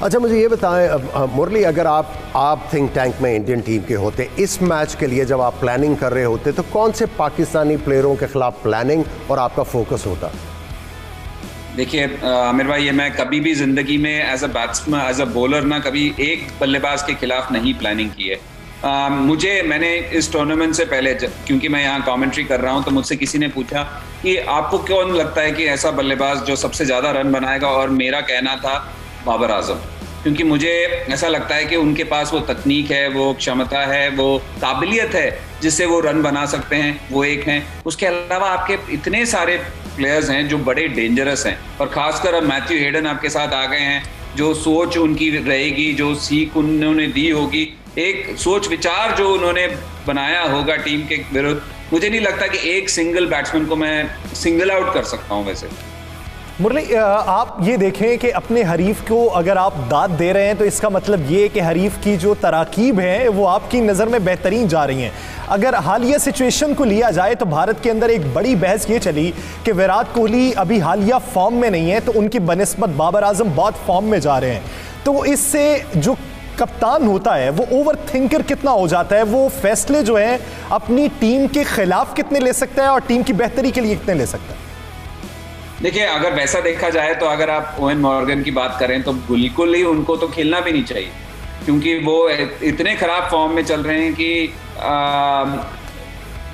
अच्छा मुझे ये बताएँ मुरली अगर आप आप थिंक टैंक में इंडियन टीम के होते इस मैच के लिए जब आप प्लानिंग कर रहे होते तो कौन से पाकिस्तानी प्लेयरों के खिलाफ प्लानिंग और आपका फोकस होता? देखिए आमिर भाई ये मैं कभी भी ज़िंदगी में as a batsman as a bowler ना कभी एक बल्लेबाज के खिलाफ नहीं प्लानिंग की है। आ, मुझे मैंने इस टूर्नामेंट से पहले क्योंकि मैं यहाँ कमेंट्री कर रहा हूँ तो मुझसे किसी ने पूछा कि आपको कौन लगता है कि ऐसा बल्लेबाज जो सबसे ज़्यादा रन बनाएगा और मेरा कहना था बाबर आज़म? क्योंकि मुझे ऐसा लगता है कि उनके पास वो तकनीक है, वो क्षमता है, वो काबिलियत है जिससे वो रन बना सकते हैं, वो एक हैं। उसके अलावा आपके इतने सारे प्लेयर्स हैं जो बड़े डेंजरस हैं और खासकर अब मैथ्यू हेडन आपके साथ आ गए हैं, जो सोच उनकी रहेगी, जो सीख उन्होंने दी होगी, एक सोच विचार जो उन्होंने बनाया होगा टीम के विरुद्ध, मुझे नहीं लगता कि एक सिंगल बैट्समैन को मैं सिंगल आउट कर सकता हूँ वैसे। मुरली आप ये देखें कि अपने हरीफ को अगर आप दाद दे रहे हैं तो इसका मतलब ये कि हरीफ की जो तराकीब है, वो आपकी नज़र में बेहतरीन जा रही हैं। अगर हालिया सिचुएशन को लिया जाए तो भारत के अंदर एक बड़ी बहस ये चली कि विराट कोहली अभी हालिया फॉर्म में नहीं है तो उनकी बनस्बत बाबर आज़म बहुत फॉर्म में जा रहे हैं। तो इससे जो कप्तान होता है, वो ओवर थिंकर कितना हो जाता है, वो फैसले जो है, अपनी टीम के खिलाफ कितने ले सकता है और टीम की बेहतरी के लिए कितने ले सकता है? देखिए अगर वैसा देखा जाए तो अगर आप ओएन मॉर्गन की बात करें तो बिल्कुल ही उनको तो खेलना भी नहीं चाहिए। क्योंकि वो इतने खराब फॉर्म में चल रहे हैं कि आ,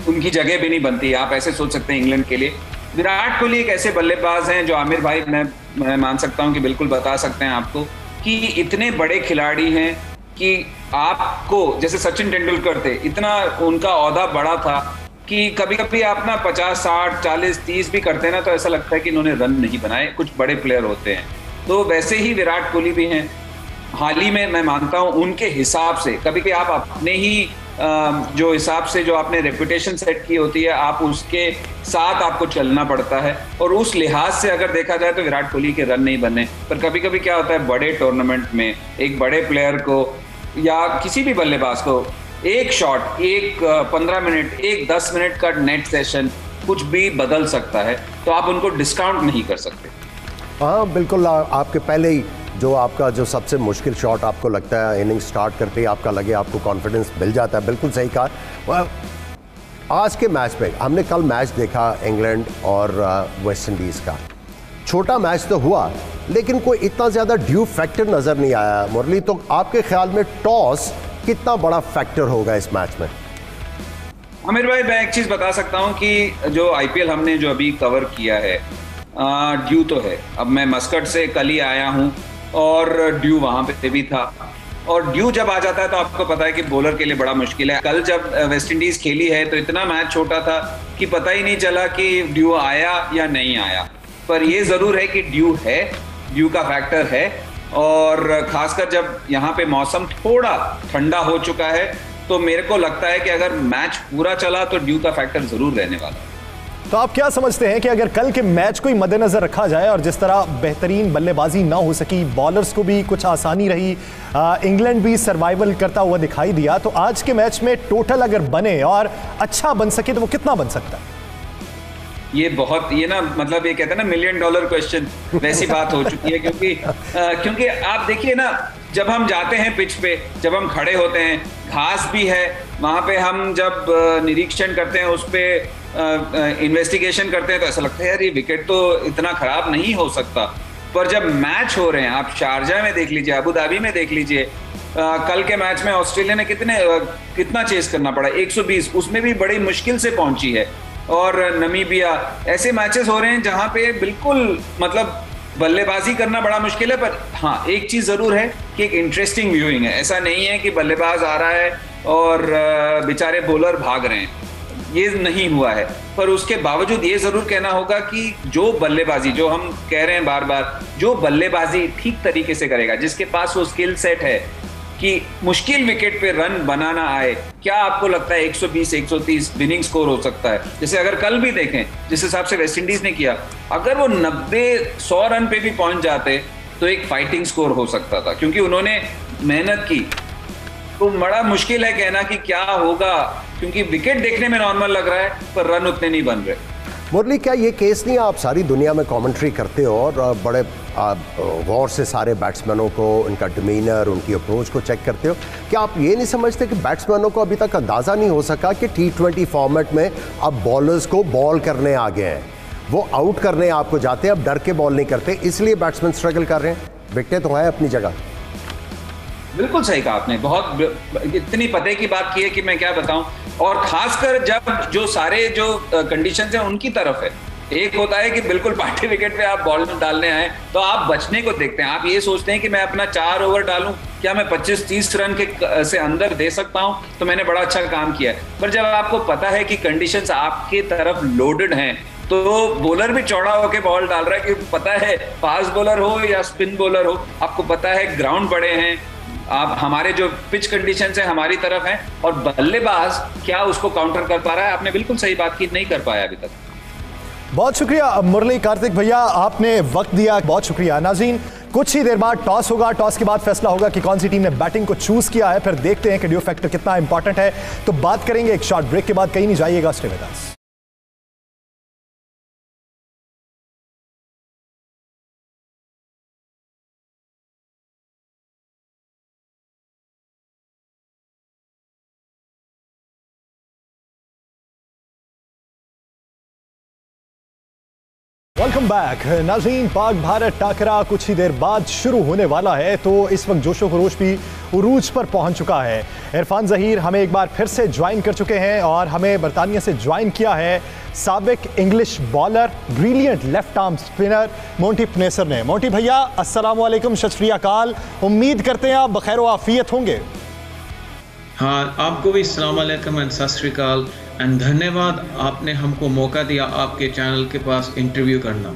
उनकी जगह भी नहीं बनती। आप ऐसे सोच सकते हैं इंग्लैंड के लिए। विराट कोहली एक ऐसे बल्लेबाज हैं जो आमिर भाई मैं मैं मान सकता हूँ कि बिल्कुल बता सकते हैं आपको कि इतने बड़े खिलाड़ी हैं कि आपको जैसे सचिन तेंदुलकर थे इतना उनका अहदा बड़ा था कि कभी कभी आप ना पचास, साठ, चालीस, तीस भी करते हैं ना तो ऐसा लगता है कि इन्होंने रन नहीं बनाए। कुछ बड़े प्लेयर होते हैं। तो वैसे ही विराट कोहली भी हैं। हाल ही में मैं मानता हूँ, उनके हिसाब से कभी कभी आप अपने ही जो हिसाब से जो आपने रेपुटेशन सेट की होती है, आप उसके साथ आपको चलना पड़ता है। और उस लिहाज से अगर देखा जाए तो विराट कोहली के रन नहीं बने। पर कभी कभी क्या होता है, बड़े टूर्नामेंट में एक बड़े प्लेयर को या किसी भी बल्लेबाज को एक शॉट एक पंद्रह मिनट एक दस मिनट का नेट सेशन कुछ भी बदल सकता है तो आप उनको डिस्काउंट नहीं कर सकते। हाँ बिल्कुल आपके पहले ही जो आपका जो सबसे मुश्किल शॉट आपको लगता है इनिंग स्टार्ट करते ही आपका लगे, आपको कॉन्फिडेंस मिल जाता है, बिल्कुल सही कहा। आज के मैच में हमने कल मैच देखा इंग्लैंड और वेस्ट इंडीज़ का। छोटा मैच तो हुआ, लेकिन कोई इतना ज़्यादा ड्यू फैक्टर नज़र नहीं आया। मुरली तो आपके ख्याल में टॉस कितना बड़ा फैक्टर होगा इस मैच में? आमिर भाई, मैं एक चीज़ बता सकता हूँ कि जो आईपीएल हमने जो अभी कवर किया है ड्यू तो है। अब मैं मस्कट से कल ही आया हूँ और ड्यू वहाँ पे भी था। और ड्यू जब आ जाता है तो आपको पता है कि बॉलर के लिए बड़ा मुश्किल है। कल जब वेस्ट इंडीज खेली है तो इतना मैच छोटा था कि पता ही नहीं चला कि ड्यू आया या नहीं आया। पर यह ज़रूर है कि ड्यू है ड्यू का फैक्टर है। और खासकर जब यहाँ पे मौसम थोड़ा ठंडा हो चुका है तो मेरे को लगता है कि अगर मैच पूरा चला तो ड्यू का फैक्टर ज़रूर रहने वाला है। तो आप क्या समझते हैं कि अगर कल के मैच को ही मद्देनजर रखा जाए और जिस तरह बेहतरीन बल्लेबाजी ना हो सकी, बॉलर्स को भी कुछ आसानी रही इंग्लैंड भी सर्वाइवल करता हुआ दिखाई दिया तो आज के मैच में टोटल अगर बने और अच्छा बन सके तो वो कितना बन सकता है? ये बहुत ये ना मतलब ये कहते हैं ना मिलियन डॉलर क्वेश्चन वैसी बात हो चुकी है क्योंकि आ, क्योंकि आप देखिए ना जब हम जाते हैं पिच पे जब हम खड़े होते हैं घास भी है वहाँ पे हम जब निरीक्षण करते हैं उस पर इन्वेस्टिगेशन करते हैं तो ऐसा लगता है यार ये विकेट तो इतना खराब नहीं हो सकता। पर जब मैच हो रहे हैं आप शारजा में देख लीजिए अबू धाबी में देख लीजिए कल के मैच में ऑस्ट्रेलिया ने कितने कितना चेस करना पड़ा? 120 उसमें भी बड़ी मुश्किल से पहुँची है। और नमीबिया, ऐसे मैचेस हो रहे हैं जहाँ पे बिल्कुल मतलब बल्लेबाजी करना बड़ा मुश्किल है, पर हाँ एक चीज़ ज़रूर है कि एक इंटरेस्टिंग व्यूइंग है। ऐसा नहीं है कि बल्लेबाज आ रहा है और बेचारे बॉलर भाग रहे हैं। ये नहीं हुआ है। पर उसके बावजूद ये ज़रूर कहना होगा कि जो बल्लेबाजी, जो हम कह रहे हैं बार बार जो बल्लेबाजी ठीक तरीके से करेगा, जिसके पास वो स्किल सेट है कि मुश्किल विकेट पे रन बनाना आए, क्या आपको लगता है 120 130 विनिंग स्कोर हो सकता है? जैसे अगर कल भी देखें, जिस हिसाब से वेस्ट इंडीज ने किया, अगर वो 90 100 रन पे भी पहुँच जाते तो एक फाइटिंग स्कोर हो सकता था, क्योंकि उन्होंने मेहनत की। तो बड़ा मुश्किल है कहना कि क्या होगा, क्योंकि विकेट देखने में नॉर्मल लग रहा है, पर रन उतने नहीं बन रहे। मुरली, क्या ये केस नहीं आप सारी दुनिया में कमेंट्री करते हो और बड़े गौर से सारे बैट्समैनों को, उनका डिमीनर उनकी अप्रोच को चेक करते हो। क्या आप ये नहीं समझते कि बैट्समैनों को अभी तक अंदाज़ा नहीं हो सका कि टी ट्वेंटी फॉर्मेट में अब बॉलर्स को बॉल करने आ गए हैं? वो आउट करने आपको जाते हैं अब डर के बॉल नहीं करते, इसलिए बैट्समैन स्ट्रगल कर रहे हैं। विकटें तो हैं अपनी जगह। बिल्कुल सही कहा आपने। बहुत इतनी पते की बात की है कि मैं क्या बताऊँ। और खासकर जब जो सारे जो कंडीशंस हैं, उनकी तरफ़ है। एक होता है कि बिल्कुल पार्टी विकेट पे आप बॉल डालने आए तो आप बचने को देखते हैं। आप ये सोचते हैं कि मैं अपना चार ओवर डालूं, क्या मैं 25-30 रन के से अंदर दे सकता हूँ? तो मैंने बड़ा अच्छा काम किया है। पर जब आपको पता है कि कंडीशंस आपके तरफ़ लोडेड हैं तो बॉलर भी चौड़ा होकर बॉल डाल रहा है कि पता है फास्ट बॉलर हो या स्पिन बॉलर हो, आपको पता है ग्राउंड बड़े हैं, आप, हमारे जो पिच कंडीशन है हमारी तरफ़ है, और बल्लेबाज क्या उसको काउंटर कर पा रहा है? आपने बिल्कुल सही बात की, नहीं कर पाया अभी तक। बहुत शुक्रिया, मुरली कार्तिक भैया, आपने वक्त दिया, बहुत शुक्रिया। नाजीन, कुछ ही देर बाद टॉस होगा, टॉस के बाद फैसला होगा कि कौन सी टीम ने बैटिंग को चूज़ किया है। फिर देखते हैं कि ड्यू फैक्टर कितना इंपॉर्टेंट है। तो बात करेंगे एक शॉर्ट ब्रेक के बाद, कहीं नहीं जाइएगा स्टे वेलकम बैक नाजीन, पाक भारत टाकरा कुछ ही देर बाद शुरू होने वाला है तो इस वक्त जोशो खरोश भी उरूज पर पहुँच चुका है। इरफान जहीर हमें एक बार फिर से ज्वाइन कर चुके हैं और हमें बरतानिया से ज्वाइन किया है सबक English bowler brilliant left arm spinner Monty Panesar ने। मोंटी भैया, अस्सलाम वालेकुम अकाल। उम्मीद करते हैं आप बखैर आफियत होंगे। हाँ आपको भी सलाम सत श्रीकाल एंड धन्यवाद, आपने हमको मौका दिया आपके चैनल के पास इंटरव्यू करना।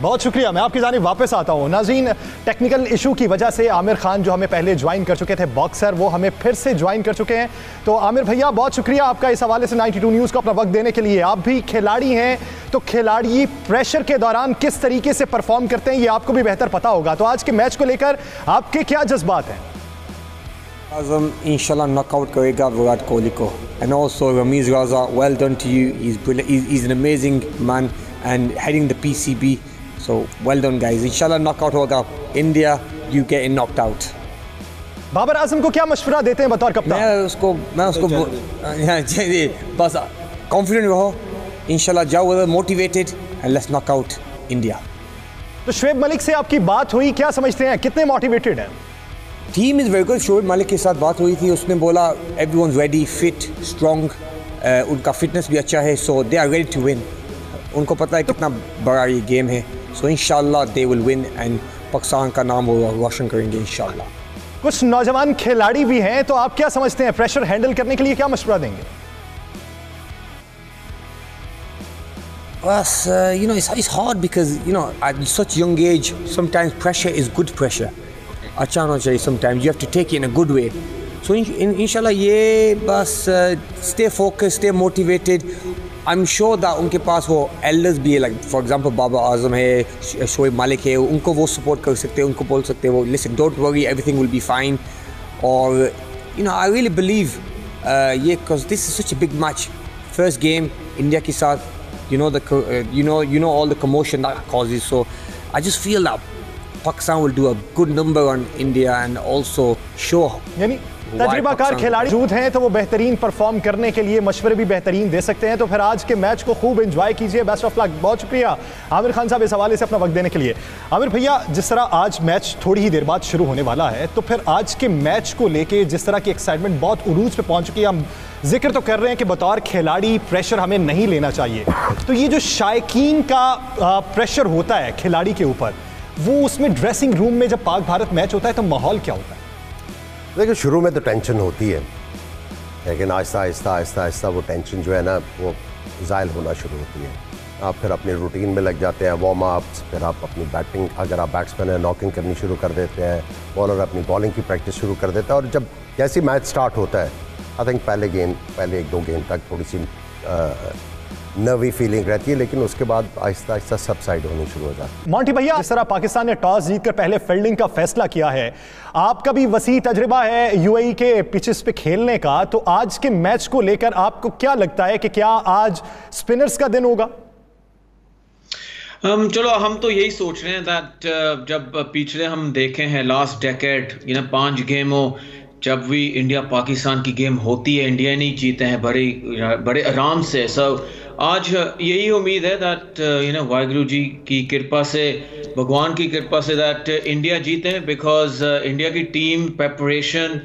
बहुत शुक्रिया, मैं आपकी जानी वापस आता हूँ। नाजीन टेक्निकल इशू की वजह से आमिर खान जो हमें पहले ज्वाइन कर चुके थे बॉक्सर वो हमें फिर से ज्वाइन कर चुके हैं। तो आमिर भैया, बहुत शुक्रिया आपका इस हवाले से 92 न्यूज़ को अपना वक्त देने के लिए। आप भी खिलाड़ी हैं तो खिलाड़ी प्रेशर के दौरान किस तरीके से परफॉर्म करते हैं, ये आपको भी बेहतर पता होगा। तो आज के मैच को लेकर आपके क्या जज्बात हैं? आज़म इंशाल्लाह नॉकआउट करेगा विराट कोहली को and also Ramiz Raja well done to you is is an amazing man and heading the PCB so well done guys इंशाल्लाह नॉकआउट होगा India you get in knocked Babar Azam को क्या मशवरा देते हैं बतौर कप्तान? मैं उसको मैं उसको बस कॉन्फिडेंट रहो। इंशाल्लाह जाओ motivated and let's knock out India तो शुएब मलिक से आपकी बात हुई क्या समझते हैं? कितने मोटिवेटेड हैं? Team is very good Shoaib Malik के साथ बात हुई थी। उसने बोला every one ready fit strong उनका फिटनेस भी अच्छा है so they are ready to win उनको पता है कितना बड़ा ये गेम है। So in they will win and Pakistan का नाम वो रोशन करेंगे इन कुछ नौजवान खिलाड़ी भी हैं तो आप क्या समझते हैं? प्रेशर हैंडल करने के लिए क्या मशवरा देंगे? Us, uh, you know, it's, it's hard because, you know, at such young age, sometimes pressure is good pressure. अच्छा होना चाहिए sometimes you have to take in a good way so इंशाल्लाह ये बस stay focus stay motivated I am sure that उनके पास वो elders भी है like for example Babar Azam है शोएब मालिक है उनको वो सपोर्ट कर सकते हैं उनको बोल सकते हैं वो listen don't worry everything will be fine और you know I really believe ये because this is such a big match first game India के साथ you know the you know you know all the commotion that causes so I just feel that Pakistan will do a good number on India and also show यानी तजर्बाकार खिलाड़ी मौजूद हैं तो वो बेहतरीन परफॉर्म करने के लिए मशवरे भी बेहतरीन दे सकते हैं। तो फिर आज के मैच को खूब एंजॉय कीजिए। बेस्ट ऑफ़ लक बहुत शुक्रिया आमिर खान साहब इस हवाले से अपना वक्त देने के लिए। आमिर भैया जिस तरह आज मैच थोड़ी ही देर बाद शुरू होने वाला है तो फिर आज के मैच को लेके जिस तरह की एक्साइटमेंट बहुत उरूज पे पहुँच चुकी है हम ज़िक्र तो कर रहे हैं कि बतौर खिलाड़ी प्रेशर हमें नहीं लेना चाहिए। तो ये जो शायकीन का प्रेशर होता है खिलाड़ी के ऊपर वो उसमें ड्रेसिंग रूम में जब पाक भारत मैच होता है तो माहौल क्या होता है? देखिए, शुरू में तो टेंशन होती है, लेकिन आहिस्ता आहिस्ता आहिस्ता आहिस्ता वो टेंशन जो है ना, वो ज़ायल होना शुरू होती है। आप फिर अपने रूटीन में लग जाते हैं वार्म अप्स फिर आप अपनी बैटिंग अगर आप बैट्समैन हैं नॉकिंग करनी शुरू कर देते हैं बॉलर अपनी बॉलिंग की प्रैक्टिस शुरू कर देता है, और जब जैसे मैच स्टार्ट होता है आई थिंक पहले गेंद पहले एक दो गेंद तक थोड़ी सी नर्वी फीलिंग रहती है लेकिन उसके बाद आहिस्ता आहिस्ता सबसाइड होनी शुरू हो जाती है। मॉन्टी भैया जिस तरह पाकिस्तान ने टॉस जीतकर पहले फील्डिंग का फैसला किया है। आपका भी वसी तजर्बा है यूएई के पिचेस पे खेलने का। तो आज के मैच को लेकर आपको क्या लगता है कि क्या आज स्पिनर्स का दिन होगा? हम चलो हम तो यही सोच रहे हैं दैट uh, जब पिछले हम देखे हैं लास्ट डेकेड यू नो पाँच गेमों जब भी इंडिया पाकिस्तान की गेम होती है इंडिया नहीं जीते हैं बड़े बड़े आराम से। सब आज यही उम्मीद है that you know Waheguru ji की कृपा से, भगवान की कृपा से दैट इंडिया जीते बिकॉज़ इंडिया की टीम प्रेपरेशन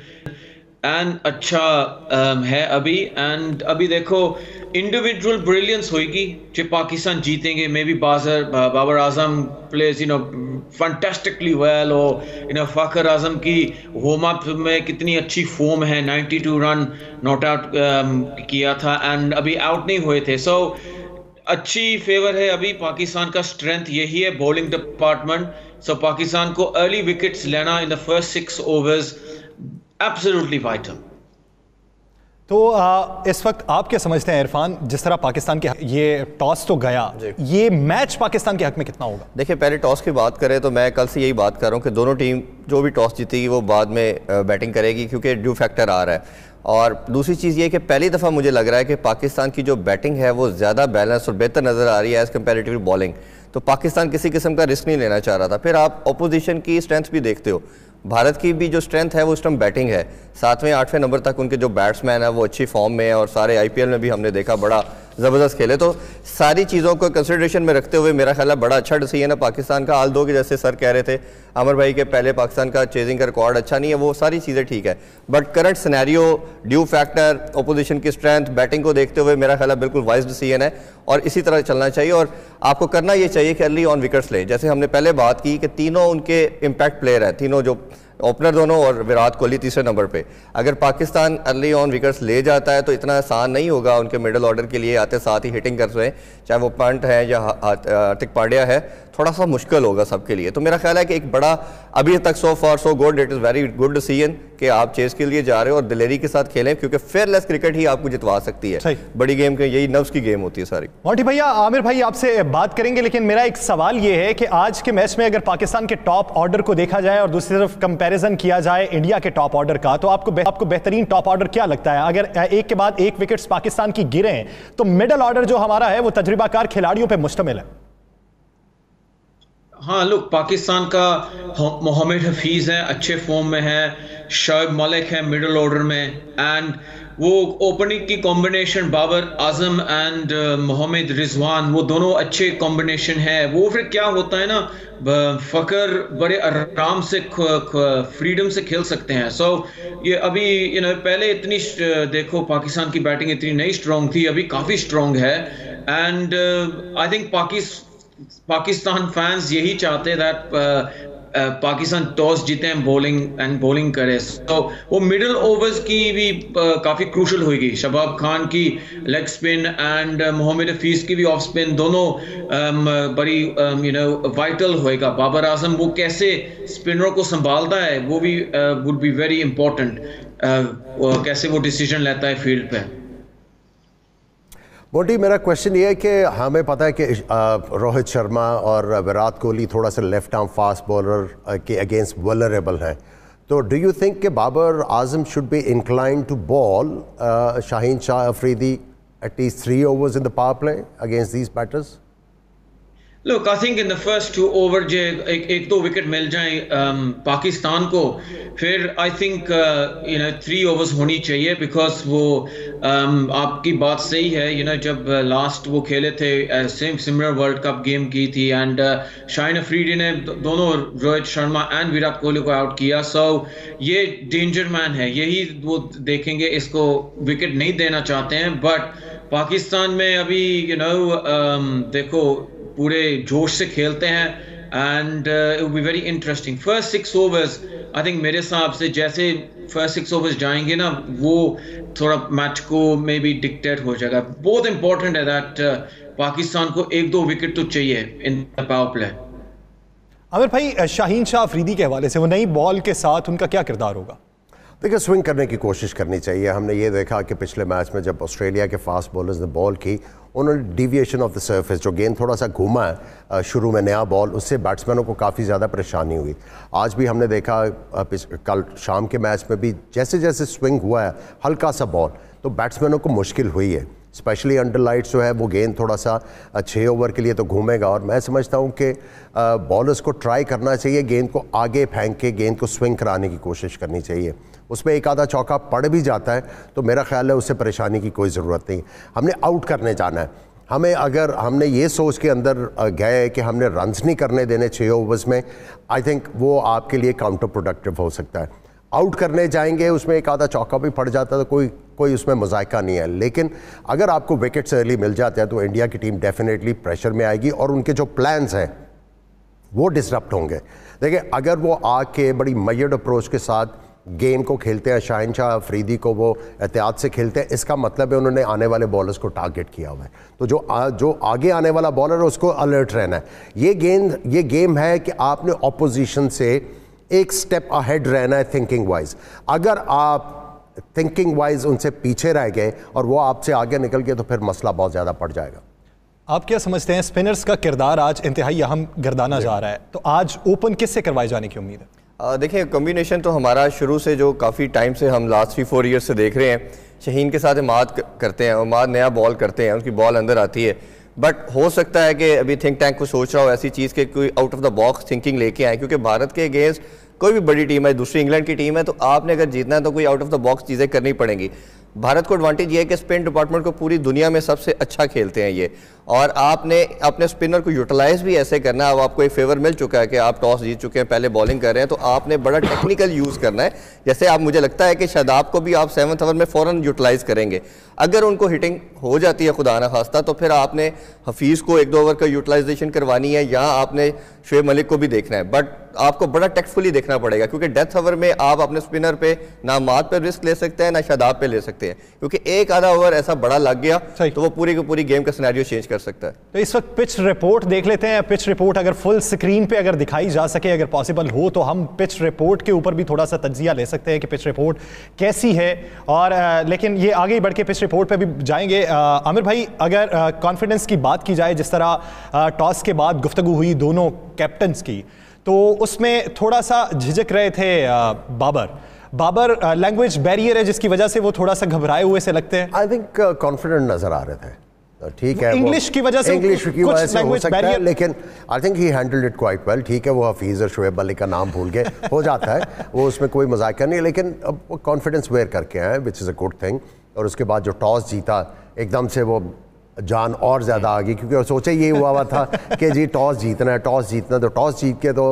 एंड अच्छा um, है अभी। एंड अभी देखो इंडिविजुअल ब्रिलियंस होगी जो पाकिस्तान जीतेंगे। मे बी बाजर Babar Azam plays you know fantastically well और यू नो फ़खर आज़म की वार्म अप में कितनी अच्छी फॉर्म है। 92 रन नॉट आउट किया था। एंड अभी आउट नहीं हुए थे। सो so, अच्छी फेवर है अभी पाकिस्तान का स्ट्रेंथ यही है बॉलिंग डिपार्टमेंट सो पाकिस्तान को अर्ली विकेट्स लेना in the first six overs absolutely vital तो आ, इस वक्त आप क्या समझते हैं इरफान जिस तरह पाकिस्तान के ये टॉस तो गया ये मैच पाकिस्तान के हक में कितना होगा? देखिए पहले टॉस की बात करें तो मैं कल से यही बात कर रहा हूँ कि दोनों टीम जो भी टॉस जीतेगी वो बाद में बैटिंग करेगी क्योंकि ड्यू फैक्टर आ रहा है। और दूसरी चीज़ ये कि पहली दफ़ा मुझे लग रहा है कि पाकिस्तान की जो बैटिंग है वो ज़्यादा बैलेंस और बेहतर नज़र आ रही है एज़ कम्पेरेटिव बॉलिंग तो पाकिस्तान किसी किस्म का रिस्क नहीं लेना चाह रहा था। फिर आप अपोजिशन की स्ट्रेंथ भी देखते हो। भारत की भी जो स्ट्रेंथ है वो इस टाइम बैटिंग है। सातवें, आठवें नंबर तक उनके जो बैट्समैन है, वो अच्छी फॉर्म में है और सारे आईपीएल में भी हमने देखा बड़ा ज़बरदस्त खेले। तो सारी चीज़ों को कंसिडरेशन में रखते हुए मेरा ख्याल है बड़ा अच्छा डिसीज़न है। पाकिस्तान का आल दो के जैसे सर कह रहे थे, अमर भाई के पहले पाकिस्तान का चेजिंग का रिकॉर्ड अच्छा नहीं है, वो सारी चीज़ें ठीक है। But current scenario due factor opposition की स्ट्रेंथ बैटिंग को देखते हुए मेरा ख्याल है बिल्कुल वाइज डिसीज़न है और इसी तरह चलना चाहिए और आपको करना ये चाहिए कि अर्ली ऑन विकेट्स ले। जैसे हमने पहले बात की कि तीनों उनके इम्पैक्ट प्लेयर हैं, तीनों जो ओपनर दोनों और विराट कोहली तीसरे नंबर पे। अगर पाकिस्तान अर्ली ऑन विकेट्स ले जाता है तो इतना आसान नहीं होगा उनके मिडल ऑर्डर के लिए आते साथ ही हिटिंग कर रहे हैं, चाहे वो पंट है या हार्दिक पांड्या है। थोड़ा सा मुश्किल होगा सबके लिए। तो मेरा ख्याल है कि एक बड़ा अभी तक so far so good it is very good decision कि आप चेस के लिए जा रहे हो और दिलेरी के साथ खेलें क्योंकि फेयरलेस क्रिकेट ही आपको जितवा सकती है। बड़ी गेम के यही नफ्स की गेम होती है सारी। मोटी भैया आमिर भाई आपसे बात करेंगे लेकिन मेरा एक सवाल ये है कि आज के मैच में अगर पाकिस्तान के टॉप ऑर्डर को देखा जाए और दूसरी तरफ़ कंपेरिजन किया जाए इंडिया के टॉप ऑर्डर का तो आपको आपको बेहतरीन टॉप ऑर्डर क्या लगता है? अगर एक के बाद एक विकेट्स पाकिस्तान की गिरे तो मिडल ऑर्डर जो हमारा है वो तजर्बाकार खिलाड़ियों पर मुश्तमिल है। हाँ लुक पाकिस्तान का मोहम्मद हफीज़ है अच्छे फॉर्म में है शोएब मलिक है मिडल ऑर्डर में एंड वो ओपनिंग की कॉम्बिनेशन बाबर आज़म एंड मोहम्मद रिजवान वो दोनों अच्छे कॉम्बिनेशन है। वो फिर क्या होता है ना फ़कर बड़े आराम से फ्रीडम से खेल सकते हैं। सो so, ये अभी यू नो पहले इतनी देखो पाकिस्तान की बैटिंग इतनी नहीं स्ट्रॉन्ग थी अभी काफ़ी स्ट्रॉन्ग है। And I think Pakistan Pakistan fans यही चाहते दैट पाकिस्तान टॉस जीते हैं बॉलिंग एंड बॉलिंग करे। तो वो मिडिल ओवर्स की भी uh, काफ़ी क्रूशल होगी शबाब खान की leg spin and Mohammad Hafeez की भी ऑफ़ स्पिन दोनों um, बड़ी यू नो वाइटल होएगा। बाबर आज़म वो कैसे स्पिनरों को संभालता है वो भी वुड बी वेरी इंपॉर्टेंट कैसे वो डिसीज़न लेता है फ़ील्ड पे। मोटी, मेरा क्वेश्चन ये है कि हमें पता है कि रोहित शर्मा और विराट कोहली थोड़ा सा लेफ़्ट आर्म फास्ट बॉलर के अगेंस्ट वलरेबल हैं। तो डू यू थिंक कि Babar Azam should be inclined to bowl Shaheen Shah Afridi at least three overs in the power play against these batters look I think in the first two over जो एक एक दो wicket मिल जाए um, Pakistan को फिर I think you know three overs होनी चाहिए because वो um, आपकी बात सही है यू you नो जब लास्ट uh, वो खेले थे सेम सिमर वर्ल्ड कप गेम की थी एंड शाइन अफरीडी ने दोनों रोहित शर्मा एंड विराट कोहली को आउट किया सो ये डेंजर मैन है यही वो देखेंगे इसको विकेट नहीं देना चाहते हैं बट पाकिस्तान में अभी यू नो um, देखो पूरे जोश से खेलते हैं and it be very interesting first six overs I think मेरे हिसाब से जैसे फ़र्स्ट सिक्स ओवर्स जाएँगे ना वो थोड़ा मैच को मे बी डिक्टेट हो जाएगा। बहुत इंपॉर्टेंट है दैट uh, पाकिस्तान को एक दो विकेट तो चाहिए इन पावर प्ले अमिर भाई शाहीन शाह अफरीदी के हवाले से वो नई बॉल के साथ उनका क्या किरदार होगा? देखिए स्विंग करने की कोशिश करनी चाहिए। हमने ये देखा कि पिछले मैच में जब ऑस्ट्रेलिया के फास्ट बॉलर्स ने बॉल की उन्होंने डिविएशन ऑफ़ द सर्फेस जो गेंद थोड़ा सा घूमा है शुरू में नया बॉल उससे बैट्समैनों को काफ़ी ज़्यादा परेशानी हुई। आज भी हमने देखा कल शाम के मैच में भी जैसे जैसे स्विंग हुआ है, हल्का सा बॉल तो बैट्समैनों को मुश्किल हुई है। स्पेशली अंडर लाइट्स जो है, वो गेंद थोड़ा सा छः ओवर के लिए तो घूमेगा और मैं समझता हूँ कि बॉलर्स को ट्राई करना चाहिए, गेंद को आगे फेंक के, गेंद को स्विंग कराने की कोशिश करनी चाहिए। उसमें एक आधा चौका पड़ भी जाता है तो मेरा ख्याल है उससे परेशानी की कोई ज़रूरत नहीं हमने आउट करने जाना है। हमें अगर हमने ये सोच के अंदर गए कि हमने रन्स नहीं करने देने छः ओवर्स में आई थिंक वो आपके लिए काउंटर प्रोडक्टिव हो सकता है। आउट करने जाएँगे, उसमें एक आधा चौका भी पड़ जाता है तो कोई कोई उसमें मजायका नहीं है। लेकिन अगर आपको विकेट्स अर्ली मिल जाते हैं तो इंडिया की टीम डेफिनेटली प्रेशर में आएगी और उनके जो प्लान्स हैं, वो डिसरप्ट होंगे। देखिए, अगर वो आके बड़ी मैड अप्रोच के साथ गेम को खेलते हैं शाहिन शाह अफरीदी को वो एहतियात से खेलते हैं इसका मतलब है उन्होंने आने वाले बॉलर्स को टारगेट किया हुआ है। तो जो आ, जो आगे आने वाला बॉलर है उसको अलर्ट रहना है। ये गेंद ये गेम है कि आपने ऑपोजिशन से एक स्टेप अहेड रहना है थिंकिंग वाइज अगर आप थिंकिंग वाइज उनसे पीछे रह गए और वो आपसे आगे निकल गए तो फिर मसला बहुत ज़्यादा पड़ जाएगा। आप क्या समझते हैं स्पिनर्स का किरदार आज इंतहाई अहम गर्दाना जा। रहा है। तो आज ओपन किससे करवाए जाने की उम्मीद है? देखिए कॉम्बिनेशन तो हमारा शुरू से जो काफ़ी टाइम से हम लास्ट थ्री फोर ईयर से देख रहे हैं शहीन के साथ इमाद करते हैं उमाद नया बॉल करते हैं उसकी बॉल अंदर आती है। बट हो सकता है कि अभी थिंक टैंक को सोच रहा हो ऐसी चीज़ के कोई out of the box thinking लेके आए, क्योंकि भारत के अगेंस्ट कोई भी बड़ी टीम है, दूसरी इंग्लैंड की टीम है तो आपने अगर जीतना है तो कोई आउट ऑफ़ द बॉक्स चीज़ें करनी पड़ेंगी। भारत को एडवांटेज ये है कि स्पिन डिपार्टमेंट को पूरी दुनिया में सबसे अच्छा खेलते हैं ये। और आपने अपने स्पिनर को यूटिलाइज भी ऐसे करना है। अब आपको एक फेवर मिल चुका है कि आप टॉस जीत चुके हैं पहले बॉलिंग कर रहे हैं तो आपने बड़ा टेक्निकल यूज़ करना है। जैसे आप मुझे लगता है कि शादाब को भी आप सेवन्थ ओवर में फ़ौरन यूटिलाइज करेंगे। अगर उनको हिटिंग हो जाती है खुदा ना खास्ता तो फिर आपने हफीज़ को एक दो ओवर का यूटिलाइजेशन करवानी है या आपने शुएब मलिक को भी देखना है। बट आपको बड़ा टेक्टफुली देखना पड़ेगा क्योंकि डेथ ओवर में आप अपने स्पिनर पे ना मात पर रिस्क ले सकते हैं ना शादाब पे ले सकते हैं। क्योंकि एक आधा ओवर ऐसा बड़ा लग गया तो वो पूरी की पूरी गेम का सिनेरियो चेंज कर सकता है। तो इस वक्त पिच रिपोर्ट देख लेते हैं। पिच रिपोर्ट अगर फुल स्क्रीन पे अगर दिखाई जा सके अगर पॉसिबल हो तो हम पिच रिपोर्ट के ऊपर भी थोड़ा सा तजिया ले सकते हैं कि पिच रिपोर्ट कैसी है। और आ, लेकिन ये आगे बढ़ के पिच रिपोर्ट पे भी जाएँगे। आमिर भाई अगर कॉन्फिडेंस की बात की जाए जिस तरह टॉस के बाद गुफ्तगु हुई दोनों कैप्टन्स की तो उसमें थोड़ा सा झिझक रहे थे बाबर। बाबर लैंग्वेज बैरियर है जिसकी वजह से वो थोड़ा सा घबराए हुए से लगते हैं। आई थिंक कॉन्फिडेंट नज़र आ रहे थे। ठीक है इंग्लिश की वजह से इंग्लिश की वजह से हो सकता है लेकिन I think he handled it quite well ठीक है वो हफीज़ और शुएब अली का नाम भूल गए हो जाता है वो उसमें कोई मज़ाक नहीं लेकिन अब वो कॉन्फिडेंस वेयर करके आए which is a good thing और उसके बाद जो टॉस जीता एकदम से वो जान और ज़्यादा आ गई क्योंकि सोचा ये हुआ हुआ था कि जी टॉस जीतना है टॉस जीतना तो टॉस जीत के तो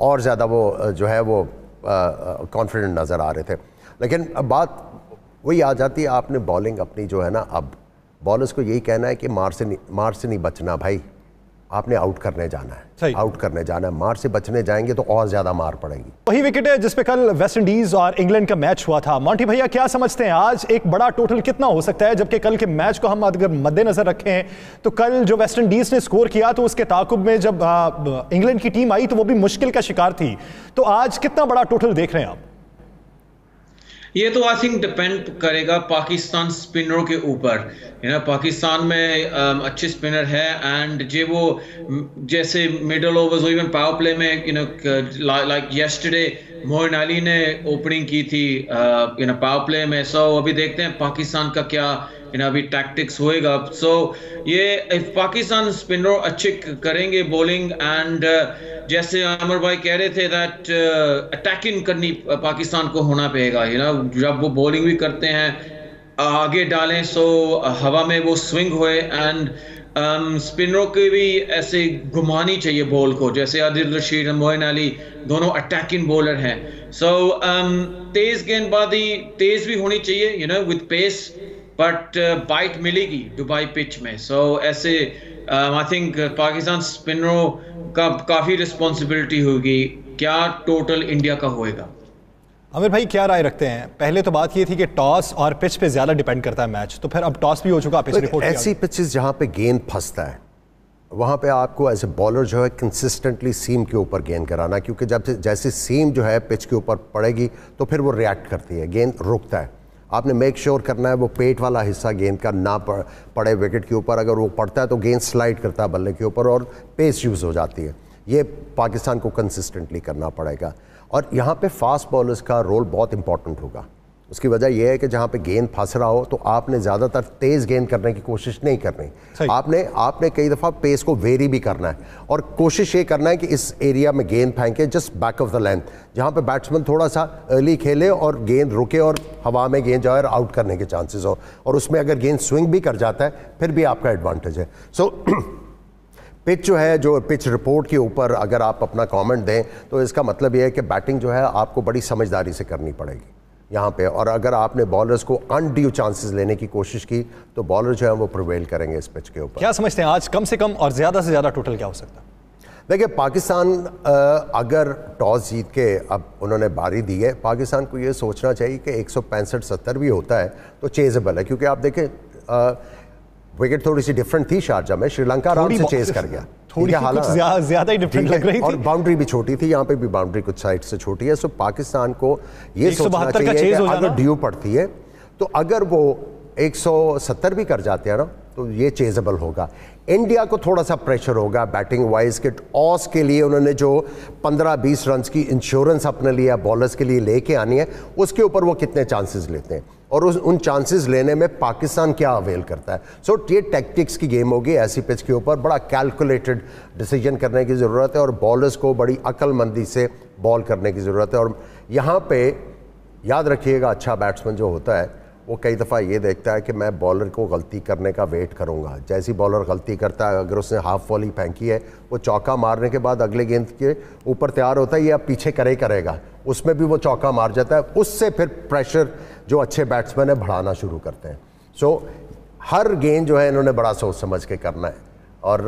और ज़्यादा वो जो है वो कॉन्फिडेंट नज़र आ रहे थे। लेकिन बात वही आ जाती है आपने बॉलिंग अपनी जो है ना अब बॉलर्स को यही कहना है कि मार से नहीं मार से नहीं बचना भाई। आपने आउट करने जाना है। आउट करने जाना है। मार से बचने जाएँगे तो और ज़्यादा मार पड़ेगी। वही विकेट है जिसपे कल वेस्ट इंडीज और इंग्लैंड का मैच हुआ था। मॉन्टी भैया क्या समझते हैं? आज एक बड़ा टोटल कितना हो सकता है? जबकि कल के मैच को हम अगर मद्देनजर रखें तो कल जो वेस्ट इंडीज ने स्कोर किया तो उसके ताकुब में जब इंग्लैंड की टीम आई तो वो भी मुश्किल का शिकार थी। तो आज कितना बड़ा टोटल देख रहे हैं आप? ये तो आई थिंक डिपेंड करेगा पाकिस्तान स्पिनरों के ऊपर। यू नो पाकिस्तान में um, अच्छे स्पिनर है एंड जे वो जैसे middle overs even power play में you know like yesterday Moeen Ali ने ओपनिंग की थी यू नो पावर प्ले में। सो अभी देखते हैं पाकिस्तान का क्या नो अभी टैक्टिक्स होएगा सो so, ये पाकिस्तान स्पिनर अच्छे करेंगे बॉलिंग एंड uh, जैसे अमर भाई कह रहे थे दैट अटैकिंग uh, करनी पाकिस्तान को होना पड़ेगा। यू नो जब वो बॉलिंग भी करते हैं आगे डालें सो हवा में वो स्विंग होए एंड um, स्पिनरों के भी ऐसे घुमानी चाहिए बॉल को। जैसे आदिल रशीद मोइन अली दोनों अटैकिंग बॉलर हैं। सो so, um, तेज गेंदबाजी तेज भी होनी चाहिए you know with pace but bite मिलेगी दुबई पिच में। सो so, ऐसे आई थिंक पाकिस्तान स्पिनरों का काफ़ी रिस्पॉन्सिबिलिटी होगी। क्या टोटल इंडिया का होएगा? अमिर भाई क्या राय रखते हैं? पहले तो बात ये थी कि टॉस और पिच पे ज़्यादा डिपेंड करता है मैच तो फिर अब टॉस भी हो चुका पिच रिपोर्ट ऐसी पिचेस जहाँ पे गेंद फंसता है वहाँ पे आपको एज ए बॉलर जो है कंसिस्टेंटली सीम के ऊपर गेंद कराना क्योंकि जब जैसे सीम जो है पिच के ऊपर पड़ेगी तो फिर वो रिएक्ट करती है। गेंद रुकता है। आपने मेक श्योर sure करना है वो पेट वाला हिस्सा गेंद का ना पड़े विकेट के ऊपर। अगर वो पड़ता है तो गेंद स्लाइड करता है बल्ले के ऊपर और पेस यूज़ हो जाती है। ये पाकिस्तान को कंसिस्टेंटली करना पड़ेगा। और यहाँ पे फास्ट बॉलर्स का रोल बहुत इंपॉर्टेंट होगा। उसकी वजह यह है कि जहाँ पे गेंद फंस रहा हो तो आपने ज़्यादातर तेज़ गेंद करने की कोशिश नहीं करनी। आपने आपने कई दफ़ा पेस को वेरी भी करना है। और कोशिश ये करना है कि इस एरिया में गेंद फेंके just back of the length जहाँ पे बैट्समैन थोड़ा सा अर्ली खेले और गेंद रुके और हवा में गेंद जाए और आउट करने के चांसेस हो। और उसमें अगर गेंद स्विंग भी कर जाता है फिर भी आपका एडवांटेज है। सो so, पिच जो है जो पिच रिपोर्ट के ऊपर अगर आप अपना कमेंट दें तो इसका मतलब यह है कि बैटिंग जो है आपको बड़ी समझदारी से करनी पड़ेगी। यहाँ पे। और अगर आपने बॉलर्स को अनड्यू चांसेस लेने की कोशिश की तो बॉलर जो है वो प्रिवेल करेंगे इस पिच के ऊपर। क्या समझते हैं आज कम से कम और ज़्यादा से ज़्यादा टोटल क्या हो सकता है? देखिए पाकिस्तान अगर टॉस जीत के अब उन्होंने बारी दी है पाकिस्तान को ये सोचना चाहिए कि एक सौ सत्तर भी होता है तो चेजेबल है। क्योंकि आप देखें विकेट थोड़ी सी डिफरेंट थी शारजा में श्रीलंका आराम से चेज कर गया। थोड़ी कुछ ज़्यादा ही डिफरेंट लग रही थी। और बाउंड्री भी छोटी थी यहाँ पे भी बाउंड्री कुछ साइड से छोटी है सो पाकिस्तान को ये सोचना चाहिए कि अगर ड्यू पड़ती है तो अगर वो 170 भी कर जाते हैं ना तो ये चेजेबल होगा। इंडिया को थोड़ा सा प्रेशर होगा बैटिंग वाइज के ऑस के लिए उन्होंने जो 15-20 रन की इंश्योरेंस अपने लिए बॉलर्स के लिए लेके आनी है उसके ऊपर वो कितने चांसेस लेते हैं? और उस उन चांसेस लेने में पाकिस्तान क्या अवेल करता है? सो so, ये टैक्टिक्स की गेम होगी ऐसी पिच के ऊपर। बड़ा कैलकुलेटेड डिसीज़न करने की ज़रूरत है और बॉलर्स को बड़ी अक्लमंदी से बॉल करने की ज़रूरत है। और यहाँ पे याद रखिएगा अच्छा बैट्समैन जो होता है वो कई दफ़ा ये देखता है कि मैं बॉलर को गलती करने का वेट करूँगा। जैसी बॉलर गलती करता है अगर उसने हाफ़ वॉली फेंकी है वो चौका मारने के बाद अगले गेंद के ऊपर तैयार होता है ये पीछे करे करेगा। उसमें भी वो चौका मार जाता है। उससे फिर प्रेशर जो अच्छे बैट्समैन है बढ़ाना शुरू करते हैं। सो so, हर गेंद जो है इन्होंने बड़ा सोच समझ के करना है। और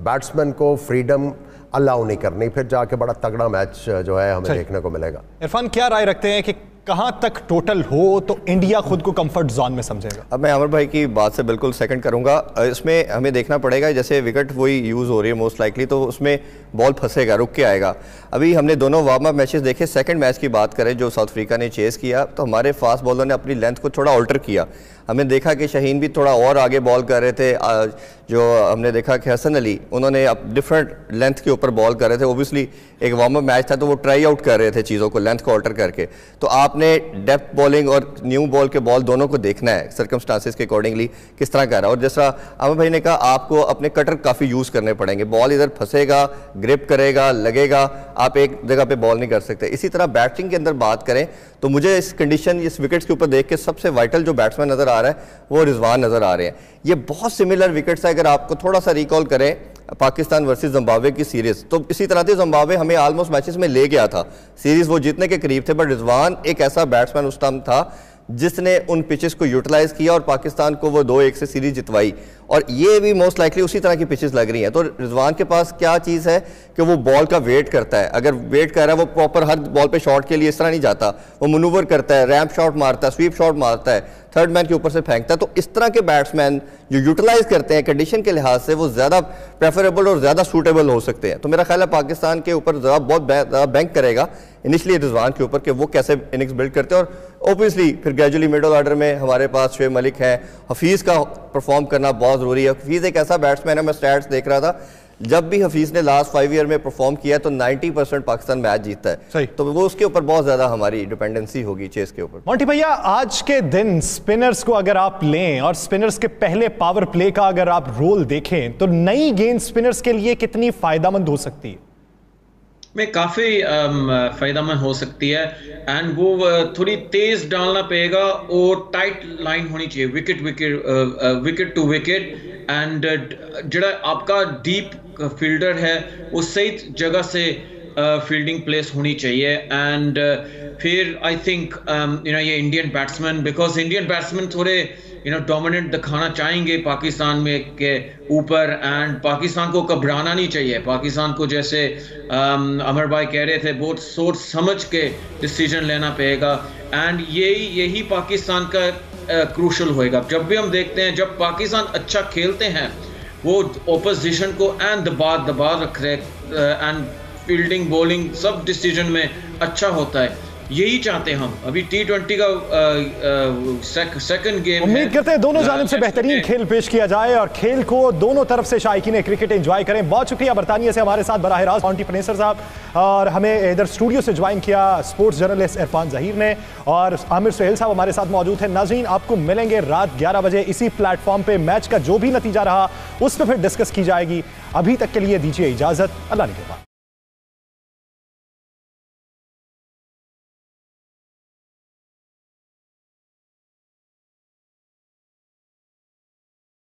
बैट्समैन को फ्रीडम अलाउ नहीं करनी फिर जाके बड़ा तगड़ा मैच जो है हमें देखने को मिलेगा। इरफान क्या राय रखते हैं कि कहाँ तक टोटल हो तो इंडिया खुद को कंफर्ट जोन में समझेगा। अब मैं अमर भाई की बात से बिल्कुल सेकंड करूँगा। इसमें हमें देखना पड़ेगा, जैसे विकेट वही यूज़ हो रही है मोस्ट लाइकली तो उसमें बॉल फंसेगा, रुक के आएगा। अभी हमने दोनों वार्म अप मैचेस देखे सेकंड मैच की बात करें, जो साउथ अफ्रीका ने चेस किया तो हमारे फास्ट बॉलर ने अपनी लेंथ को थोड़ा ऑल्टर किया। हमने देखा कि शहीन भी थोड़ा और आगे बॉल कर रहे थे जो हमने देखा कि हसन अली उन्होंने अब डिफरेंट लेंथ के ऊपर बॉल कर रहे थे। ओबियसली एक वार्म अप मैच था तो वो ट्राई आउट कर रहे थे चीज़ों को लेंथ को ऑल्टर करके। तो आपने डेप्थ बॉलिंग और न्यू बॉल के बॉल दोनों को देखना है सर्कमस्टांसिस के अकॉर्डिंगली किस तरह कर रहा है। और जैसा अमर भाई ने कहा, आपको अपने कटर काफ़ी यूज़ करने पड़ेंगे। बॉल इधर फंसेगा ग्रिप करेगा, लगेगा, आप एक जगह पे बॉल नहीं कर सकते। इसी तरह बैटिंग के अंदर बात करें तो मुझे इस कंडीशन इस विकेट्स के ऊपर देख के सबसे वाइटल जो बैट्समैन नज़र आ रहा है, वो रिजवान नज़र आ रहे हैं। ये बहुत सिमिलर विकेट्स है, अगर आपको थोड़ा सा रिकॉल करें पाकिस्तान वर्सेस जम्बावे की सीरीज़। तो इसी तरह से जम्बावे हमें ऑलमोस्ट मैचेस में ले गया था। सीरीज़ वो जीतने के करीब थे बट रिजवान एक ऐसा बैट्समैन उस टाइम था जिसने उन पिचेस को यूटिलाइज किया और पाकिस्तान को वो दो एक से सीरीज़ जितवाई। और ये भी मोस्ट लाइकली उसी तरह की पिचेस लग रही हैं। तो रिजवान के पास क्या चीज़ है कि वो बॉल का वेट करता है? अगर वेट कर रहा है, वो प्रॉपर हर बॉल पे शॉट के लिए इस तरह नहीं जाता। वो मनूवर करता है रैम्प शॉट मारता है स्वीप शॉट मारता है थर्ड मैन के ऊपर से फेंकता है। तो इस तरह के बैट्समैन जो यूटिलाइज करते हैं कंडीशन के लिहाज से वो ज़्यादा प्रेफरेबल और ज़्यादा सूटेबल हो सकते हैं। तो मेरा ख्याल है पाकिस्तान के ऊपर ज़्यादा बहुत बैंक करेगा इनिशली रिजवान के ऊपर कि वो कैसे इनिंग्स बिल्ड करते हैं। और ओबियसली फिर ग्रेजुअली मिडल ऑर्डर में हमारे पास शुएब मलिक है हफीज़ का परफॉर्म करना बहुत ज़रूरी है। हफीज़ एक ऐसा बैट्समैन है मैं स्टैट्स देख रहा था जब भी हफीज ने लास्ट फाइव ईयर में परफॉर्म किया तो 90 परसेंट पाकिस्तान मैच जीतता है। सही। तो वो उसके ऊपर बहुत ज़्यादा हमारी डिपेंडेंसी होगी चेस के ऊपर। मोटी भैया आज के दिन स्पिनर्स को अगर आप लें और स्पिनर्स के पहले पावर प्ले का अगर आप रोल देखें तो नई गेंद स्पिनर्स के लिए कितनी फायदामंद हो सकती है? में काफ़ी फ़ायदेमंद हो सकती है। एंड वो थोड़ी तेज़ डालना पड़ेगा और टाइट लाइन होनी चाहिए wicket wicket wicket to wicket and जड़ा आपका डीप फील्डर है वो सही जगह से फील्डिंग uh, प्लेस होनी चाहिए। एंड uh, फिर आई थिंक यू नो ये Indian batsman because Indian batsman थोड़े यू नो डोमिनेंट दिखाना चाहेंगे पाकिस्तान में के ऊपर एंड पाकिस्तान को घबराना नहीं चाहिए। पाकिस्तान को जैसे अमर भाई कह रहे थे, बहुत सोच समझ के डिसीज़न लेना पड़ेगा। एंड यही यही पाकिस्तान का क्रूशल होएगा। जब भी हम देखते हैं, जब पाकिस्तान अच्छा खेलते हैं, वो ओपोजिशन को एंड दबा दबा रख रहे एंड फील्डिंग बॉलिंग सब डिसीज़न में अच्छा होता है। यही चाहते हैं हम। अभी टी ट्वेंटी का सेकंड गेम उम्मीद करते हैं दोनों जानब से बेहतरीन खेल पेश किया जाए और खेल को दोनों तरफ़ से शायकीन क्रिकेट एंजॉय करें। बहुत शुक्रिया बरतानिया से हमारे साथ बराह रास्त ऑन्टी पनेसर साहब और हमें इधर स्टूडियो से ज्वाइन किया स्पोर्ट्स जर्नलिस्ट इरफान जहीर ने। और आमिर सुहेल साहब हमारे साथ मौजूद हैं। नाजीन आपको मिलेंगे रात ग्यारह बजे इसी प्लेटफॉर्म पे। मैच का जो भी नतीजा रहा उस पर फिर डिस्कस की जाएगी। अभी तक के लिए दीजिए इजाज़त। अल्लाह ने